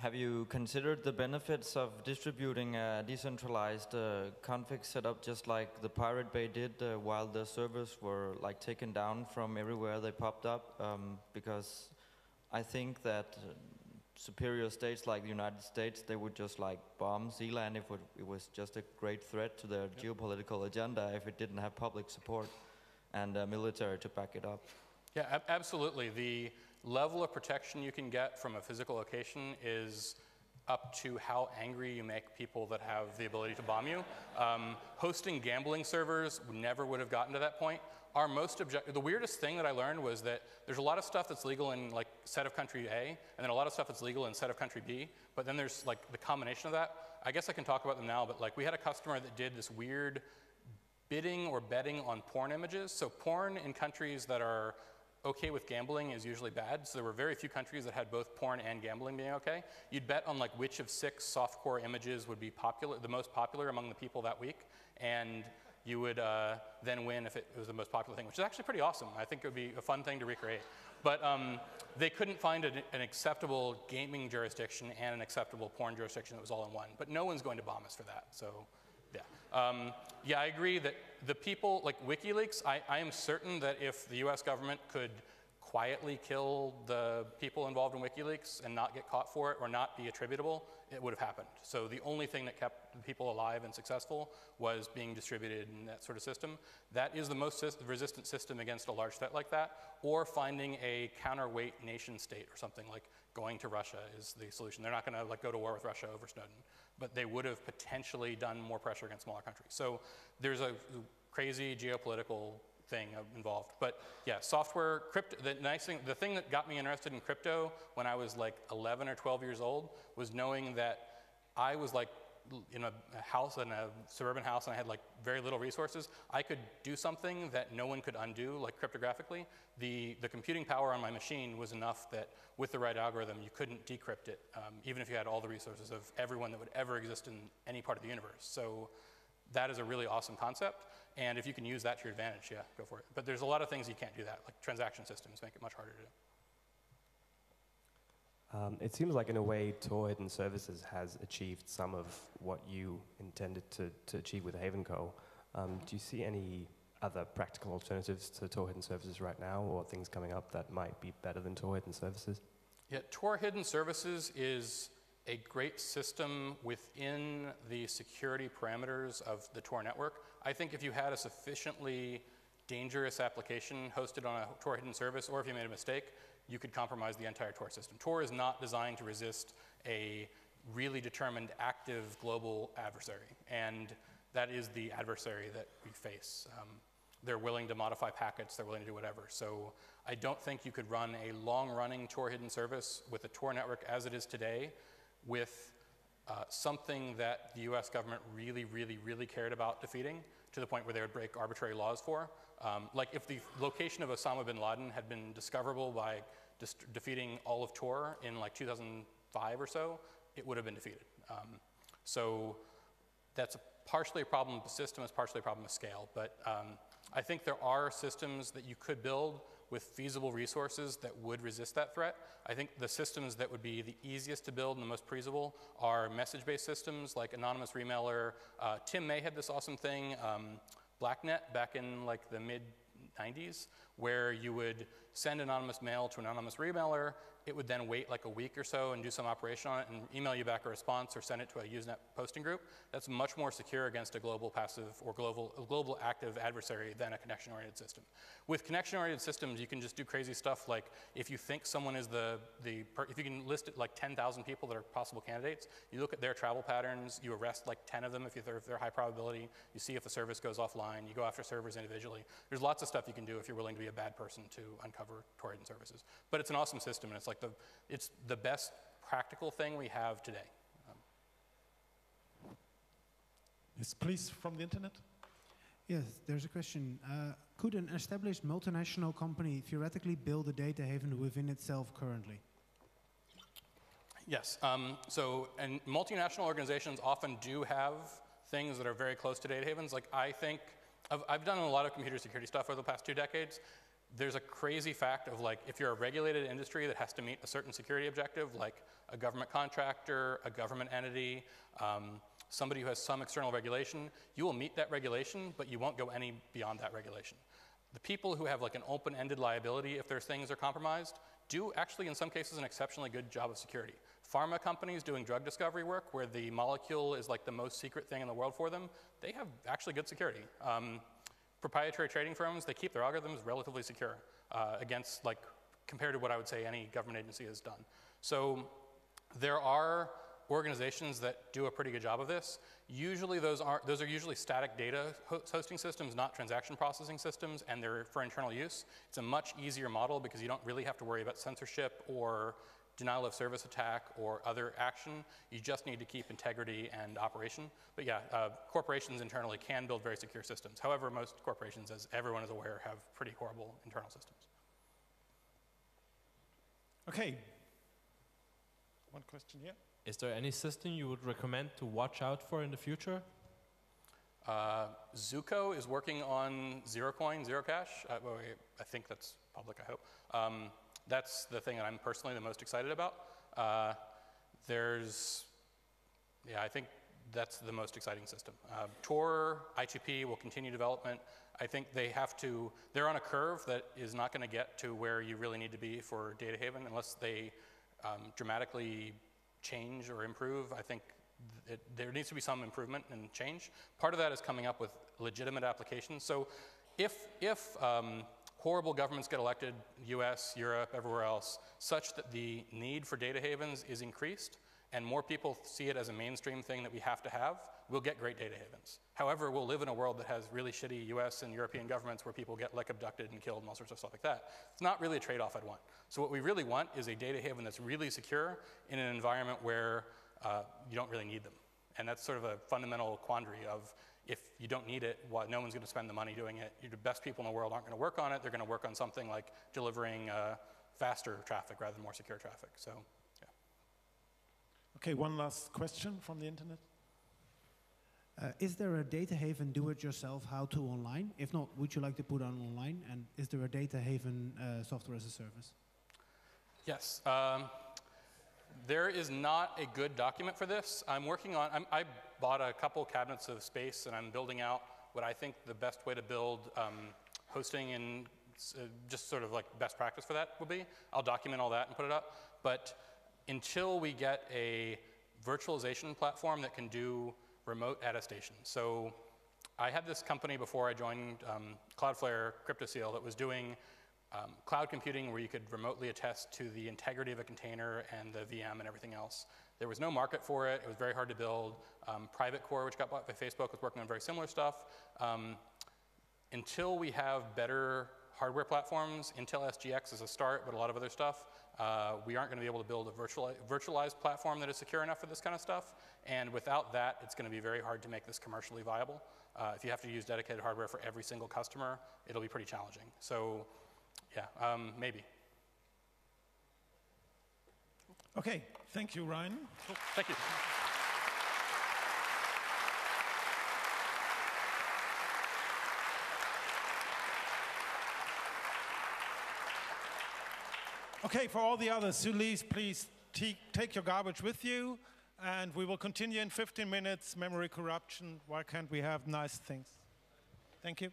Have you considered the benefits of distributing a decentralized uh, config setup just like the Pirate Bay did uh, while the servers were like taken down from everywhere they popped up? Um, because I think that superior states like the United States, they would just like bomb Sealand if it was just a great threat to their yep. geopolitical agenda if it didn't have public support and uh, military to back it up. Yeah, ab absolutely. The level of protection you can get from a physical location is up to how angry you make people that have the ability to bomb you. Um, hosting gambling servers never would have gotten to that point. Our most object, the weirdest thing that I learned was that there's a lot of stuff that's legal in like set of country A, and then a lot of stuff that's legal in set of country B. But then there's like the combination of that. I guess I can talk about them now, but like we had a customer that did this weird bidding or betting on porn images. So porn in countries that are okay with gambling is usually bad. So there were very few countries that had both porn and gambling being okay. You'd bet on like which of six softcore images would be popular, the most popular among the people that week, and you would uh, then win if it was the most popular thing, which is actually pretty awesome. I think it would be a fun thing to recreate. But um, they couldn't find an, an acceptable gaming jurisdiction and an acceptable porn jurisdiction that was all in one. But no one's going to bomb us for that. So yeah. Um, yeah, I agree that the people, like WikiLeaks, I, I am certain that if the US government could quietly kill the people involved in WikiLeaks and not get caught for it or not be attributable, it would have happened. So the only thing that kept the people alive and successful was being distributed in that sort of system. That is the most resistant system against a large threat like that, or finding a counterweight nation state or something like going to Russia is the solution. They're not going to like go to war with Russia over Snowden but they would have potentially done more pressure against smaller countries. So there's a crazy geopolitical thing involved. But yeah, software, crypto, the nice thing, the thing that got me interested in crypto when I was like 11 or 12 years old was knowing that I was like in a house, in a suburban house, and I had like very little resources, I could do something that no one could undo, like cryptographically. The, the computing power on my machine was enough that with the right algorithm, you couldn't decrypt it, um, even if you had all the resources of everyone that would ever exist in any part of the universe. So that is a really awesome concept. And if you can use that to your advantage, yeah, go for it. But there's a lot of things you can't do that, like transaction systems make it much harder to do. Um, it seems like, in a way, Tor Hidden Services has achieved some of what you intended to, to achieve with HavenCo. Um, do you see any other practical alternatives to Tor Hidden Services right now, or things coming up that might be better than Tor Hidden Services? Yeah, Tor Hidden Services is a great system within the security parameters of the Tor network. I think if you had a sufficiently dangerous application hosted on a Tor hidden service, or if you made a mistake, you could compromise the entire Tor system. Tor is not designed to resist a really determined active global adversary, and that is the adversary that we face. Um, they're willing to modify packets, they're willing to do whatever. So I don't think you could run a long-running Tor hidden service with the Tor network as it is today with uh, something that the US government really, really, really cared about defeating to the point where they would break arbitrary laws for. Um, like if the location of Osama bin Laden had been discoverable by defeating all of Tor in like 2005 or so, it would have been defeated. Um, so that's a partially a problem with the system, it's partially a problem with scale. But um, I think there are systems that you could build with feasible resources that would resist that threat. I think the systems that would be the easiest to build and the most feasible are message-based systems like anonymous remailer. Uh, Tim May had this awesome thing, um, BlackNet, back in like the mid 90s, where you would send anonymous mail to an anonymous remailer, it would then wait like a week or so and do some operation on it and email you back a response or send it to a Usenet posting group. That's much more secure against a global passive or global, global active adversary than a connection-oriented system. With connection-oriented systems, you can just do crazy stuff like if you think someone is the, the if you can list like 10,000 people that are possible candidates, you look at their travel patterns, you arrest like 10 of them if, they're, if they're high probability, you see if the service goes offline, you go after servers individually. There's lots of stuff you can do if you're willing to be a bad person to uncover Tor hidden services. But it's an awesome system and it's like the, it's the best practical thing we have today. Um, yes, please, from the internet. Yes, there's a question. Uh, could an established multinational company theoretically build a data haven within itself currently? Yes. Um, so, and multinational organizations often do have things that are very close to data havens. Like, I think I've, I've done a lot of computer security stuff over the past two decades, there's a crazy fact of like if you're a regulated industry that has to meet a certain security objective, like a government contractor, a government entity, um, somebody who has some external regulation, you will meet that regulation, but you won't go any beyond that regulation. The people who have like an open-ended liability if their things are compromised do actually in some cases an exceptionally good job of security. Pharma companies doing drug discovery work where the molecule is like the most secret thing in the world for them, they have actually good security. Um, proprietary trading firms, they keep their algorithms relatively secure uh, against like compared to what I would say any government agency has done. So there are organizations that do a pretty good job of this. Usually those are, those are usually static data hosting systems, not transaction processing systems, and they're for internal use. It's a much easier model because you don't really have to worry about censorship or denial of service attack or other action. You just need to keep integrity and operation. But yeah, uh, corporations internally can build very secure systems. However, most corporations, as everyone is aware, have pretty horrible internal systems. Okay. One question here. Is there any system you would recommend to watch out for in the future? Uh, Zooko is working on Zerocoin, zero cash. Uh, well, I think that's public, I hope. Um, that's the thing that I'm personally the most excited about. Uh, there's, yeah, I think that's the most exciting system. Uh, Tor, I2P will continue development. I think they have to, they're on a curve that is not going to get to where you really need to be for Data Haven unless they um, dramatically change or improve. I think it, there needs to be some improvement and change. Part of that is coming up with legitimate applications. So if, if um, horrible governments get elected, US, Europe, everywhere else, such that the need for data havens is increased and more people see it as a mainstream thing that we have to have, we'll get great data havens. However, we'll live in a world that has really shitty US and European governments where people get like abducted and killed and all sorts of stuff like that. It's not really a trade off I'd want. So, what we really want is a data haven that's really secure in an environment where uh, you don't really need them. And that's sort of a fundamental quandary of if you don't need it, well, no one's going to spend the money doing it. The best people in the world aren't going to work on it. They're going to work on something like delivering uh, faster traffic rather than more secure traffic. So, yeah. Okay, one last question from the internet. Uh, is there a data haven do-it-yourself how-to online? If not, would you like to put on online? And is there a data haven uh, software as a service? Yes. Um, there is not a good document for this. I'm working on, I'm, i bought a couple cabinets of space and I'm building out what I think the best way to build um, hosting and uh, just sort of like best practice for that would be. I'll document all that and put it up. But until we get a virtualization platform that can do remote attestation. So I had this company before I joined um, Cloudflare CryptoSeal that was doing um, cloud computing where you could remotely attest to the integrity of a container and the VM and everything else. There was no market for it. It was very hard to build. Um, PrivateCore, which got bought by Facebook, was working on very similar stuff. Um, until we have better hardware platforms, Intel SGX is a start, but a lot of other stuff, uh, we aren't going to be able to build a virtuali- virtualized platform that is secure enough for this kind of stuff. And without that, it's going to be very hard to make this commercially viable. Uh, if you have to use dedicated hardware for every single customer, it'll be pretty challenging. So yeah, um, maybe. Okay, thank you, Ryan. Cool. Thank you. Okay, for all the others, please, please take your garbage with you, and we will continue in 15 minutes. Memory corruption. Why can't we have nice things? Thank you.